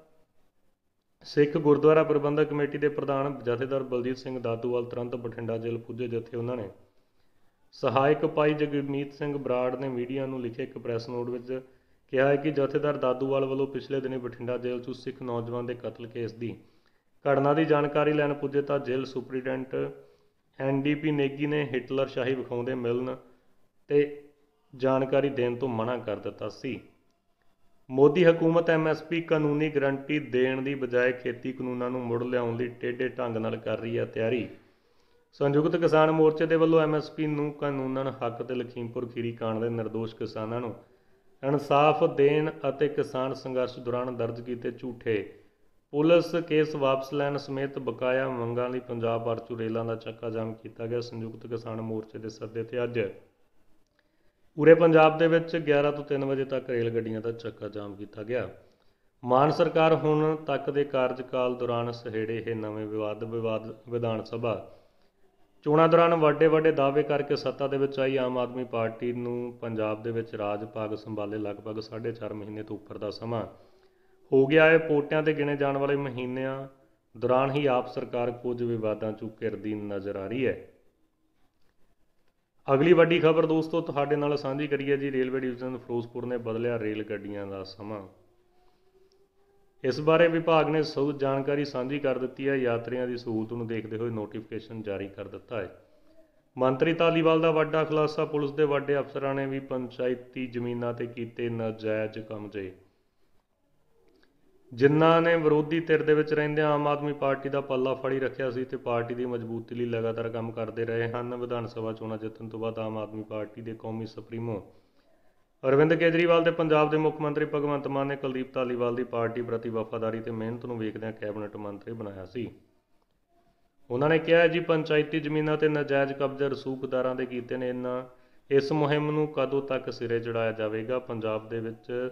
ਸਿੱਖ ਗੁਰਦੁਆਰਾ ਪ੍ਰਬੰਧਕ ਕਮੇਟੀ ਦੇ ਪ੍ਰਧਾਨ ਜਥੇਦਾਰ ਬਲਜੀਤ ਸਿੰਘ ਦਾਦੂਵਾਲ ਤੁਰੰਤ ਬਠਿੰਡਾ ਜੇਲ੍ਹ ਪੁੱਜੇ, ਜਿੱਥੇ ਉਹਨਾਂ ਨੇ ਸਹਾਇਕ ਭਾਈ ਜਗਮੀਤ ਸਿੰਘ ਬਰਾੜ ਨੇ ਮੀਡੀਆ ਨੂੰ ਲਿਖੇ ਇੱਕ ਪ੍ਰੈਸ ਨੋਟ ਵਿੱਚ ਕਿਹਾ ਹੈ ਕਿ ਜਥੇਦਾਰ ਦਾਦੂਵਾਲ ਵੱਲੋਂ ਪਿਛਲੇ ਦਿਨੀ ਬਠਿੰਡਾ ਜੇਲ੍ਹ 'ਚ ਸਿੱਖ ਨੌਜਵਾਨ ਦੇ ਕਤਲ ਕੇਸ ਦੀ ਘਟਨਾ ਦੀ ਜਾਣਕਾਰੀ ਲੈਣ ਪੁੱਜੇ ਤਾਂ ਜੇਲ੍ਹ ਸੁਪਰੀਡੈਂਟ ਐਨਡੀਪੀ ਨੇਗੀ ਨੇ ਹਿਟਲਰ ਸ਼ਾਹੀ ਵਿਖਾਉਂਦੇ ਮਿਲਣ ਤੇ ਜਾਣਕਾਰੀ ਦੇਣ ਤੋਂ ਮਨਾ ਕਰ ਦਿੱਤਾ ਸੀ। ਮੋਦੀ ਹਕੂਮਤ ਐਮਐਸਪੀ ਕਾਨੂੰਨੀ ਗਰੰਟੀ ਦੇਣ ਦੀ ਬਜਾਏ ਖੇਤੀ ਕਾਨੂੰਨਾਂ ਨੂੰ ਮੁੜ ਲਿਆਉਣ ਲਈ ਟੇਢੇ ਢੰਗ ਨਾਲ ਕਰ ਰਹੀ ਹੈ ਤਿਆਰੀ। ਸੰਯੁਕਤ ਕਿਸਾਨ ਮੋਰਚੇ ਦੇ ਵੱਲੋਂ ਐਮਐਸਪੀ ਨੂੰ ਕਾਨੂੰਨਨ ਹੱਕ ਤੇ ਲਖੀਮਪੁਰ ਖੀਰੀ ਕਾਂਡ ਦੇ ਨਿਰਦੋਸ਼ ਕਿਸਾਨਾਂ ਨੂੰ ਇਨਸਾਫ ਦੇਣ ਅਤੇ ਕਿਸਾਨ ਸੰਘਰਸ਼ ਦੌਰਾਨ ਦਰਜ ਕੀਤੇ ਝੂਠੇ ਪੁਲਿਸ ਕੇਸ ਵਾਪਸ ਲੈਣ ਸਮੇਤ ਬਕਾਇਆ ਮੰਗਾਂ ਲਈ ਪੰਜਾਬ ਭਰ 'ਚ ਰੇਲਾਂ ਦਾ ਚੱਕਾ ਜਾਮ ਕੀਤਾ ਗਿਆ। ਸੰਯੁਕਤ ਕਿਸਾਨ ਮੋਰਚੇ ਦੇ ਸੱਦੇ ਤੇ ਅੱਜ ਪੂਰੇ ਪੰਜਾਬ ਦੇ ਵਿੱਚ 11 ਤੋਂ 3 ਵਜੇ ਤੱਕ ਰੇਲ ਗੱਡੀਆਂ ਦਾ ਚੱਕਾ ਜਾਮ ਕੀਤਾ ਗਿਆ। ਮਾਨ ਸਰਕਾਰ ਹੁਣ ਤੱਕ ਦੇ ਕਾਰਜਕਾਲ ਦੌਰਾਨ ਸਹੇੜੇ ਇਹ ਨਵੇਂ ਵਿਵਾਦ ਵਿਵਾਦ ਵਿਧਾਨ ਸਭਾ ਚੋਣਾਂ ਦੌਰਾਨ ਵੱਡੇ ਵੱਡੇ ਦਾਅਵੇ ਕਰਕੇ ਸੱਤਾ ਦੇ ਵਿੱਚ ਆਈ ਆਮ ਆਦਮੀ ਪਾਰਟੀ ਨੂੰ ਪੰਜਾਬ ਦੇ ਵਿੱਚ ਰਾਜ ਭਾਗ ਸੰਭਾਲੇ ਲਗਭਗ 4.5 ਮਹੀਨੇ ਤੋਂ ਉੱਪਰ ਦਾ ਸਮਾਂ ਹੋ ਗਿਆ ਹੈ। ਪੋਟਿਆਂ ਤੇ ਗਿਣੇ ਜਾਣ ਵਾਲੇ ਮਹੀਨਿਆਂ ਦੌਰਾਨ ਹੀ ਆਪ ਸਰਕਾਰ ਕੁਝ ਵਿਵਾਦਾਂ 'ਚੋਂ ਘਿਰਦੀ ਨਜ਼ਰ ਆ ਰਹੀ ਹੈ। ਅਗਲੀ ਵੱਡੀ ਖਬਰ ਦੋਸਤੋ, ਤੁਹਾਡੇ ਨਾਲ ਸਾਂਝੀ ਕਰੀਏ ਜੀ, ਰੇਲਵੇ ਡਿਵੀਜ਼ਨ ਫਿਰੋਜ਼ਪੁਰ ਨੇ ਬਦਲਿਆ ਰੇਲ ਗੱਡੀਆਂ ਦਾ ਸਮਾਂ। ਇਸ ਬਾਰੇ ਵਿਭਾਗ ਨੇ ਸਭ ਜਾਣਕਾਰੀ ਸਾਂਝੀ ਕਰ ਦਿੱਤੀ ਹੈ। ਯਾਤਰੀਆਂ ਦੀ ਸਹੂਲਤ ਨੂੰ ਦੇਖਦੇ ਹੋਏ ਨੋਟੀਫਿਕੇਸ਼ਨ ਜਾਰੀ ਕਰ ਦਿੱਤਾ ਹੈ। ਮੰਤਰੀ ਤਾਲੀਵਾਲ ਦਾ ਵੱਡਾ ਖੁਲਾਸਾ, ਪੁਲਿਸ ਦੇ ਵੱਡੇ ਅਫਸਰਾਂ ਨੇ ਵੀ ਪੰਚਾਇਤੀ ਜ਼ਮੀਨਾਂ ਤੇ ਕੀਤੇ ਨਾਜਾਇਜ਼ ਕਬਜ਼ੇ। ਜਿਨ੍ਹਾਂ ਨੇ ਵਿਰੋਧੀ ਧਿਰ ਦੇ ਵਿੱਚ ਰਹਿੰਦੇ ਆਮ ਆਦਮੀ ਪਾਰਟੀ ਦਾ ਪੱਲਾ ਫੜੀ ਰੱਖਿਆ ਸੀ ਤੇ ਪਾਰਟੀ ਦੀ ਮਜ਼ਬੂਤੀ ਲਈ ਲਗਾਤਾਰ ਕੰਮ ਕਰਦੇ ਰਹੇ ਹਨ, ਵਿਧਾਨ ਸਭਾ ਚੋਣਾਂ ਜਿੱਤਣ ਤੋਂ ਬਾਅਦ ਆਮ ਆਦਮੀ ਪਾਰਟੀ ਦੇ ਕੌਮੀ ਸੁਪਰੀਮੋ। ਅਰਵਿੰਦ ਕੇਜਰੀਵਾਲ ਤੇ ਪੰਜਾਬ ਦੇ ਮੁੱਖ ਮੰਤਰੀ ਭਗਵੰਤ ਮਾਨ ਨੇ ਕੁਲਦੀਪ ਧਾਲੀਵਾਲ ਦੀ ਪਾਰਟੀ ਪ੍ਰਤੀ ਵਫਾਦਾਰੀ ਤੇ ਮਿਹਨਤ ਨੂੰ ਵੇਖਦਿਆਂ ਕੈਬਨਿਟ ਮੰਤਰੀ ਬਣਾਇਆ ਸੀ। ਉਹਨਾਂ ਨੇ ਕਿਹਾ ਜੀ, ਪੰਚਾਇਤੀ ਜ਼ਮੀਨਾਂ ਤੇ ਨਾਜਾਇਜ਼ ਕਬਜ਼ੇ ਰਸੂਖਦਾਰਾਂ ਦੇ ਕੀਤੇ ਨੇ। ਇਹਨਾਂ ਇਸ ਮੁਹਿੰਮ ਨੂੰ ਕਦੋਂ ਤੱਕ ਸਿਰੇ ਚੜਾਇਆ ਜਾਵੇਗਾ? ਪੰਜਾਬ ਦੇ ਵਿੱਚ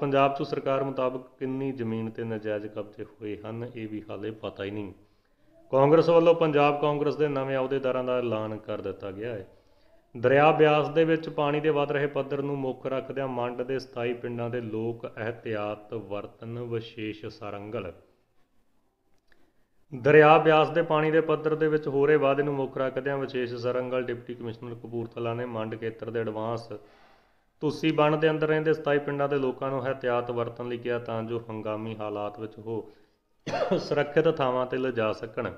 ਪੰਜਾਬ 'ਚ ਸਰਕਾਰ ਮੁਤਾਬਕ ਕਿੰਨੀ ਜ਼ਮੀਨ ਤੇ ਨਾਜਾਇਜ਼ ਕਬਜ਼ੇ ਹੋਏ ਹਨ, ਇਹ ਵੀ ਹਾਲੇ ਪਤਾ ਹੀ ਨਹੀਂ। ਕਾਂਗਰਸ ਵੱਲੋਂ ਪੰਜਾਬ ਕਾਂਗਰਸ ਦੇ ਨਵੇਂ ਅਹੁਦੇਦਾਰਾਂ ਦਾ ਐਲਾਨ ਕਰ ਦਿੱਤਾ ਗਿਆ ਹੈ। ਦਰਿਆ ਬਿਆਸ ਦੇ ਵਿੱਚ ਪਾਣੀ ਦੇ ਵੱਧ ਰਹੇ ਪੱਧਰ ਨੂੰ ਮੁੱਖ ਰੱਖਦਿਆਂ ਮੰਡ ਦੇ 27 ਪਿੰਡਾਂ ਦੇ ਲੋਕ ਅਹਤਿਆਤ ਵਰਤਨ ਵਿਸ਼ੇਸ਼ ਸਰੰਗਲ। ਦਰਿਆ ਬਿਆਸ ਦੇ ਪਾਣੀ ਦੇ ਪੱਧਰ ਦੇ ਵਿੱਚ ਹੋ ਰਹੇ ਵਾਧੇ ਨੂੰ ਮੁੱਖ ਰੱਖਦਿਆਂ ਵਿਸ਼ੇਸ਼ ਸਰੰਗਲ ਡਿਪਟੀ ਕਮਿਸ਼ਨਰ ਕਪੂਰਥਲਾ ਨੇ ਮੰਡ ਖੇਤਰ ਦੇ ਐਡਵਾਂਸ ਤੁਸੀਂ ਬਣ ਦੇ ਅੰਦਰ ਰਹਿੰਦੇ 27 ਪਿੰਡਾਂ ਦੇ ਲੋਕਾਂ ਨੂੰ ਅਹਤਿਆਤ ਵਰਤਣ ਲਈ ਕਿਹਾ ਤਾਂ ਜੋ ਹੰਗਾਮੀ ਹਾਲਾਤ ਵਿੱਚ ਉਹ ਸੁਰੱਖਿਅਤ ਥਾਵਾਂ ਤੇ ਲਿਜਾ ਸਕਣ।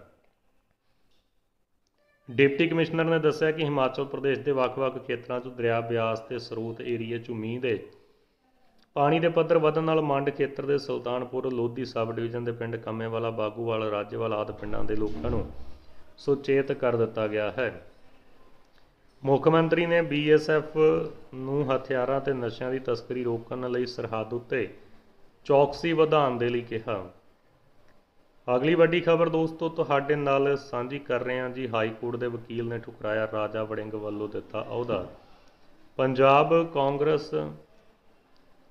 ਡਿਪਟੀ ਕਮਿਸ਼ਨਰ ਨੇ ਦੱਸਿਆ ਕਿ ਹਿਮਾਚਲ ਪ੍ਰਦੇਸ਼ ਦੇ ਵੱਖ-ਵੱਖ ਖੇਤਰਾਂ 'ਚ ਦਰਿਆ ਬਿਆਸ ਤੇ ਸਰੋਤ ਏਰੀਏ 'ਚ ਮੀਂਹ ਦੇ ਪਾਣੀ ਦੇ ਪੱਧਰ ਵਧਣ ਨਾਲ ਮੰਡ ਖੇਤਰ ਦੇ ਸੁਲਤਾਨਪੁਰ, ਲੋਧੀ ਸਬ ਡਿਵੀਜ਼ਨ ਦੇ ਪਿੰਡ ਕੰਮੇਵਾਲਾ, ਬਾਗੂਵਾਲ, ਰਾਜੇਵਾਲ ਆਦਿ ਪਿੰਡਾਂ ਦੇ ਲੋਕਾਂ ਨੂੰ ਸੁਚੇਤ ਕਰ ਦਿੱਤਾ ਗਿਆ ਹੈ। ਮੁੱਖ ਮੰਤਰੀ ਨੇ ਬੀਐਸਐਫ ਨੂੰ ਹਥਿਆਰਾਂ ਤੇ ਨਸ਼ਿਆਂ ਦੀ ਤਸਕਰੀ ਰੋਕਣ ਲਈ ਸਰਹੱਦ ਉੱਤੇ ਚੌਕਸੀ ਵਧਾਉਣ ਦੇ ਲਈ ਕਿਹਾ। ਅਗਲੀ ਵੱਡੀ ਖਬਰ ਦੋਸਤੋ, ਤੁਹਾਡੇ ਨਾਲ ਸਾਂਝੀ ਕਰ ਰਹੇ ਹਾਂ ਜੀ, ਹਾਈ ਕੋਰਟ ਦੇ ਵਕੀਲ ਨੇ ਠੁਕਰਾਇਆ ਰਾਜਾ ਵੜਿੰਗ ਵੱਲੋਂ ਦਿੱਤਾ ਅਹੁਦਾ। ਪੰਜਾਬ ਕਾਂਗਰਸ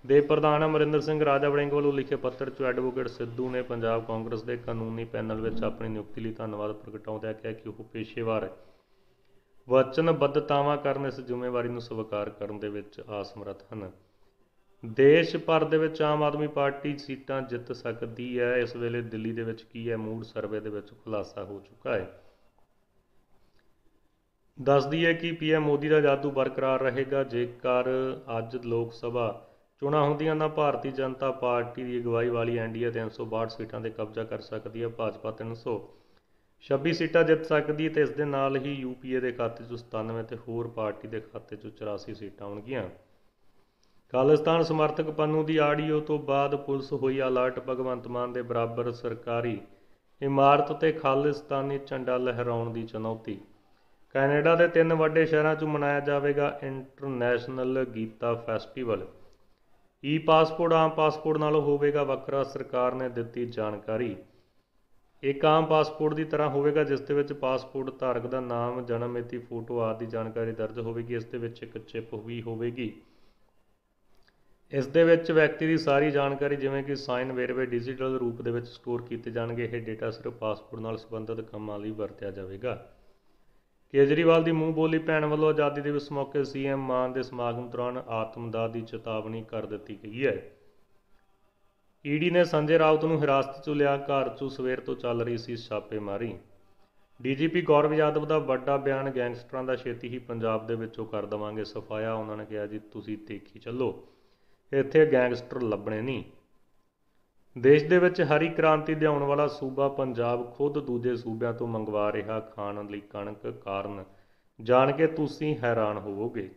ਦੇ ਪ੍ਰਧਾਨ ਅਮਰਿੰਦਰ ਸਿੰਘ ਰਾਜਾ ਵੜਿੰਗ ਵੱਲੋਂ ਲਿਖੇ ਪੱਤਰ 'ਚ ਐਡਵੋਕੇਟ ਸਿੱਧੂ ਨੇ ਪੰਜਾਬ ਕਾਂਗਰਸ ਦੇ ਕਾਨੂੰਨੀ ਪੈਨਲ ਵਿੱਚ ਆਪਣੀ ਨਿਯੁਕਤੀ ਲਈ ਧੰਨਵਾਦ ਪ੍ਰਗਟਾਉਂਦਿਆਂ ਕਿਹਾ ਕਿ ਉਹ ਪੇਸ਼ੇਵਾਰ ਵਚਨਬੱਧਤਾਵਾਂ ਕਰਨ ਇਸ ਜ਼ਿੰਮੇਵਾਰੀ ਨੂੰ ਸਵੀਕਾਰ ਕਰਨ ਦੇ ਵਿੱਚ ਅਸਮਰੱਥ ਹਨ। ਦੇਸ਼ ਭਰ ਦੇ ਵਿੱਚ ਆਮ ਆਦਮੀ ਪਾਰਟੀ ਸੀਟਾਂ ਜਿੱਤ ਸਕਦੀ ਹੈ। ਇਸ ਵੇਲੇ ਦਿੱਲੀ ਦੇ ਵਿੱਚ ਕੀ ਹੈ? ਮੂਡ ਸਰਵੇ ਦੇ ਵਿੱਚ ਖੁਲਾਸਾ ਹੋ ਚੁੱਕਾ ਹੈ। ਦੱਸਦੀ ਹੈ ਕਿ ਪੀਐਮ ਮੋਦੀ ਦਾ ਜਾਦੂ ਬਰਕਰਾਰ ਰਹੇਗਾ। ਜੇਕਰ ਅੱਜ ਲੋਕ ਸਭਾ ਚੋਣਾਂ ਹੁੰਦੀਆਂ ਤਾਂ ਭਾਰਤੀ ਜਨਤਾ ਪਾਰਟੀ ਦੀ ਅਗਵਾਈ ਵਾਲੀ ਐਨਡੀਏ 362 ਸੀਟਾਂ ਤੇ ਕਬਜ਼ਾ ਕਰ ਸਕਦੀ ਹੈ। ਭਾਜਪਾ 326 ਸੀਟਾਂ ਜਿੱਤ ਸਕਦੀ ਹੈ ਤੇ ਇਸ ਦੇ ਨਾਲ ਹੀ ਯੂਪੀਏ ਦੇ ਖਾਤੇ 'ਚ 97 ਤੇ ਹੋਰ ਪਾਰਟੀ ਦੇ ਖਾਤੇ 'ਚ 84 ਸੀਟਾਂ ਆਉਣਗੀਆਂ। ਖਾਲਿਸਤਾਨ ਸਮਰਥਕ ਪੰਨੂ ਦੀ ਆਡੀਓ ਤੋਂ ਬਾਅਦ ਪੁਲਿਸ ਹੋਈ ਅਲਰਟ, ਭਗਵੰਤ ਮਾਨ ਦੇ ਬਰਾਬਰ ਸਰਕਾਰੀ ਇਮਾਰਤ ਤੇ ਖਾਲਿਸਤਾਨੀ ਝੰਡਾ ਲਹਿਰਾਉਣ ਦੀ ਚੁਣੌਤੀ। ਕੈਨੇਡਾ ਦੇ ਤਿੰਨ ਵੱਡੇ ਸ਼ਹਿਰਾਂ 'ਚ ਮਨਾਇਆ ਜਾਵੇਗਾ international Gita festival. E passport ਆਮ ਪਾਸਪੋਰਟ ਨਾਲੋਂ ਹੋਵੇਗਾ ਵੱਖਰਾ, ਸਰਕਾਰ ਨੇ ਦਿੱਤੀ ਜਾਣਕਾਰੀ। ਇੱਕ ਆਮ ਪਾਸਪੋਰਟ ਦੀ ਤਰ੍ਹਾਂ ਹੋਵੇਗਾ, ਜਿਸ ਦੇ ਵਿੱਚ ਪਾਸਪੋਰਟ ਧਾਰਕ ਦਾ ਨਾਮ, ਜਨਮ, ਮਿਤੀ, ਫੋਟੋ ਆਦਿ ਦੀ ਜਾਣਕਾਰੀ ਦਰਜ ਹੋਵੇਗੀ। ਇਸ ਦੇ ਵਿੱਚ ਇੱਕ ਚਿਪ ਵੀ ਹੋਵੇਗੀ। ਇਸ ਦੇ ਵਿੱਚ ਵਿਅਕਤੀ ਦੀ ਸਾਰੀ ਜਾਣਕਾਰੀ, ਜਿਵੇਂ ਕਿ ਸਾਈਨ, ਵੇਰਵੇ, ਡਿਜੀਟਲ ਰੂਪ ਦੇ ਵਿੱਚ ਸਟੋਰ ਕੀਤੇ ਜਾਣਗੇ। ਇਹ ਡੇਟਾ ਸਿਰਫ ਪਾਸਪੋਰਟ ਨਾਲ ਸੰਬੰਧਿਤ ਕੰਮਾਂ ਲਈ ਵਰਤਿਆ ਜਾਵੇਗਾ। ਕੇਜਰੀਵਾਲ ਦੀ ਮੂੰਹ ਬੋਲੀ ਭੈਣ ਵੱਲੋਂ ਆਜ਼ਾਦੀ ਦਿਵਸ ਮੌਕੇ ਸੀਐਮ ਮਾਨ ਦੇ ਸਮਾਗਮ ਦੌਰਾਨ ਆਤਮਦਾਹ ਦੀ ਚੇਤਾਵਨੀ ਕਰ ਦਿੱਤੀ ਗਈ ਹੈ। ਈਡੀ ਨੇ ਸੰਜੇ ਰਾਉਤ ਨੂੰ ਹਿਰਾਸਤ 'ਚ ਲਿਆ, ਘਰ 'ਚੋਂ ਸਵੇਰ ਤੋਂ ਚੱਲ ਰਹੀ ਸੀ ਛਾਪੇਮਾਰੀ ਡੀਜੀਪੀ ਗੌਰਵ ਯਾਦਵ ਦਾ ਵੱਡਾ ਬਿਆਨ, ਗੈਂਗਸਟਰਾਂ ਦਾ ਛੇਤੀ ਹੀ ਪੰਜਾਬ ਦੇ ਵਿੱਚੋਂ ਕਰ ਦੇਵਾਂਗੇ ਸਫਾਇਆ, ਉਹਨਾਂ ਨੇ ਕਿਹਾ ਜੀ, ਤੁਸੀਂ ਦੇਖੀ ਚੱਲੋ, ਇੱਥੇ ਗੈਂਗਸਟਰ ਲੱਭਣੇ ਨਹੀਂ। ਦੇਸ਼ ਦੇ ਵਿੱਚ ਹਰੀ ਕ੍ਰਾਂਤੀ ਲਿਆਉਣ ਵਾਲਾ ਸੂਬਾ ਪੰਜਾਬ ਖੁਦ ਦੂਜੇ ਸੂਬਿਆਂ ਤੋਂ ਮੰਗਵਾ ਰਿਹਾ ਖਾਣ ਲਈ ਕਣਕ ਕਾਰਨ। ਜਾਣ ਕੇ ਤੁਸੀਂ ਹੈਰਾਨ ਹੋਵੋਗੇ।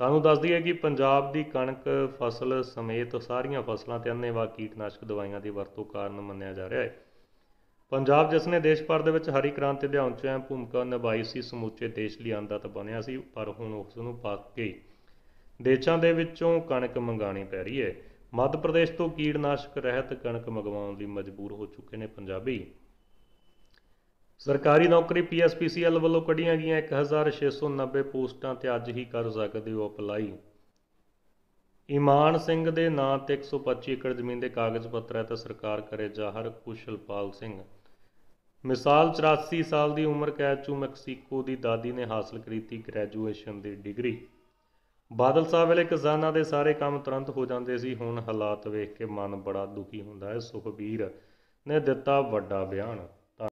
ਤੁਹਾਨੂੰ ਦੱਸ ਦਈਏ ਕਿ ਪੰਜਾਬ ਦੀ ਕਣਕ ਫਸਲ ਸਮੇਤ ਸਾਰੀਆਂ ਫਸਲਾਂ ਤੇ ਅੰਨ੍ਹੇਵਾਹ ਕੀਟਨਾਸ਼ਕ ਦਵਾਈਆਂ ਦੀ ਵਰਤੋਂ ਕਾਰਨ ਮੰਨਿਆ ਜਾ ਰਿਹਾ ਹੈ। ਪੰਜਾਬ, ਜਿਸ ਨੇ ਦੇਸ਼ ਭਰ ਦੇ ਵਿੱਚ ਹਰੀ ਕ੍ਰਾਂਤੀ ਲਿਆਉਣ 'ਚ ਅਹਿਮ ਭੂਮਿਕਾ ਨਿਭਾਈ ਸੀ, ਸਮੁੱਚੇ ਦੇਸ਼ ਲਈ ਅੰਦਾ ਤਾਂ ਬਣਿਆ ਸੀ, ਪਰ ਹੁਣ ਉਸ ਨੂੰ ਪੱਕ ਕੇ ਦੇਸ਼ਾਂ ਦੇ ਵਿੱਚੋਂ ਕਣਕ ਮੰਗਾਣੀ ਪੈ ਰਹੀ ਹੈ। ਮੱਧ ਪ੍ਰਦੇਸ਼ ਤੋਂ ਕੀਟਨਾਸ਼ਕ ਰਹਿਤ ਕਣਕ ਮੰਗਵਾਉਣ ਲਈ ਮਜਬੂਰ ਹੋ ਚੁੱਕੇ ਨੇ ਪੰਜਾਬੀ। ਸਰਕਾਰੀ ਨੌਕਰੀ ਪੀਐਸਪੀਸੀਐਲ ਵੱਲੋਂ ਕੱਢੀਆਂ ਗਈਆਂ 1690 ਪੋਸਟਾਂ ਤੇ ਅੱਜ ਹੀ ਕਰ ਸਕਦੇ ਹੋ ਅਪਲਾਈ। ਇਮਾਨ ਸਿੰਘ ਦੇ ਨਾਂ ਤੇ 125 ਏਕੜ ਜ਼ਮੀਨ ਦੇ ਕਾਗਜ਼ ਪੱਤਰ ਹੈ ਤਾਂ ਸਰਕਾਰ ਕਰੇ ਜ਼ਾਹਰ, ਕੁਸ਼ਲਪਾਲ ਸਿੰਘ। ਮਿਸਾਲ 84 ਸਾਲ ਦੀ ਉਮਰ ਕੈਦ 'ਚੋਂ ਮੈਕਸੀਕੋ ਦੀ ਦਾਦੀ ਨੇ ਹਾਸਲ ਕੀਤੀ ਗ੍ਰੈਜੂਏਸ਼ਨ ਦੀ ਡਿਗਰੀ। ਬਾਦਲ ਸਾਹਿਬ ਵੇਲੇ ਕਿਸਾਨਾਂ ਦੇ ਸਾਰੇ ਕੰਮ ਤੁਰੰਤ ਹੋ ਜਾਂਦੇ ਸੀ, ਹੁਣ ਹਾਲਾਤ ਵੇਖ ਕੇ ਮਨ ਬੜਾ ਦੁਖੀ ਹੁੰਦਾ ਹੈ। ਸੁਖਬੀਰ ਨੇ ਦਿੱਤਾ ਵੱਡਾ ਬਿਆਨ।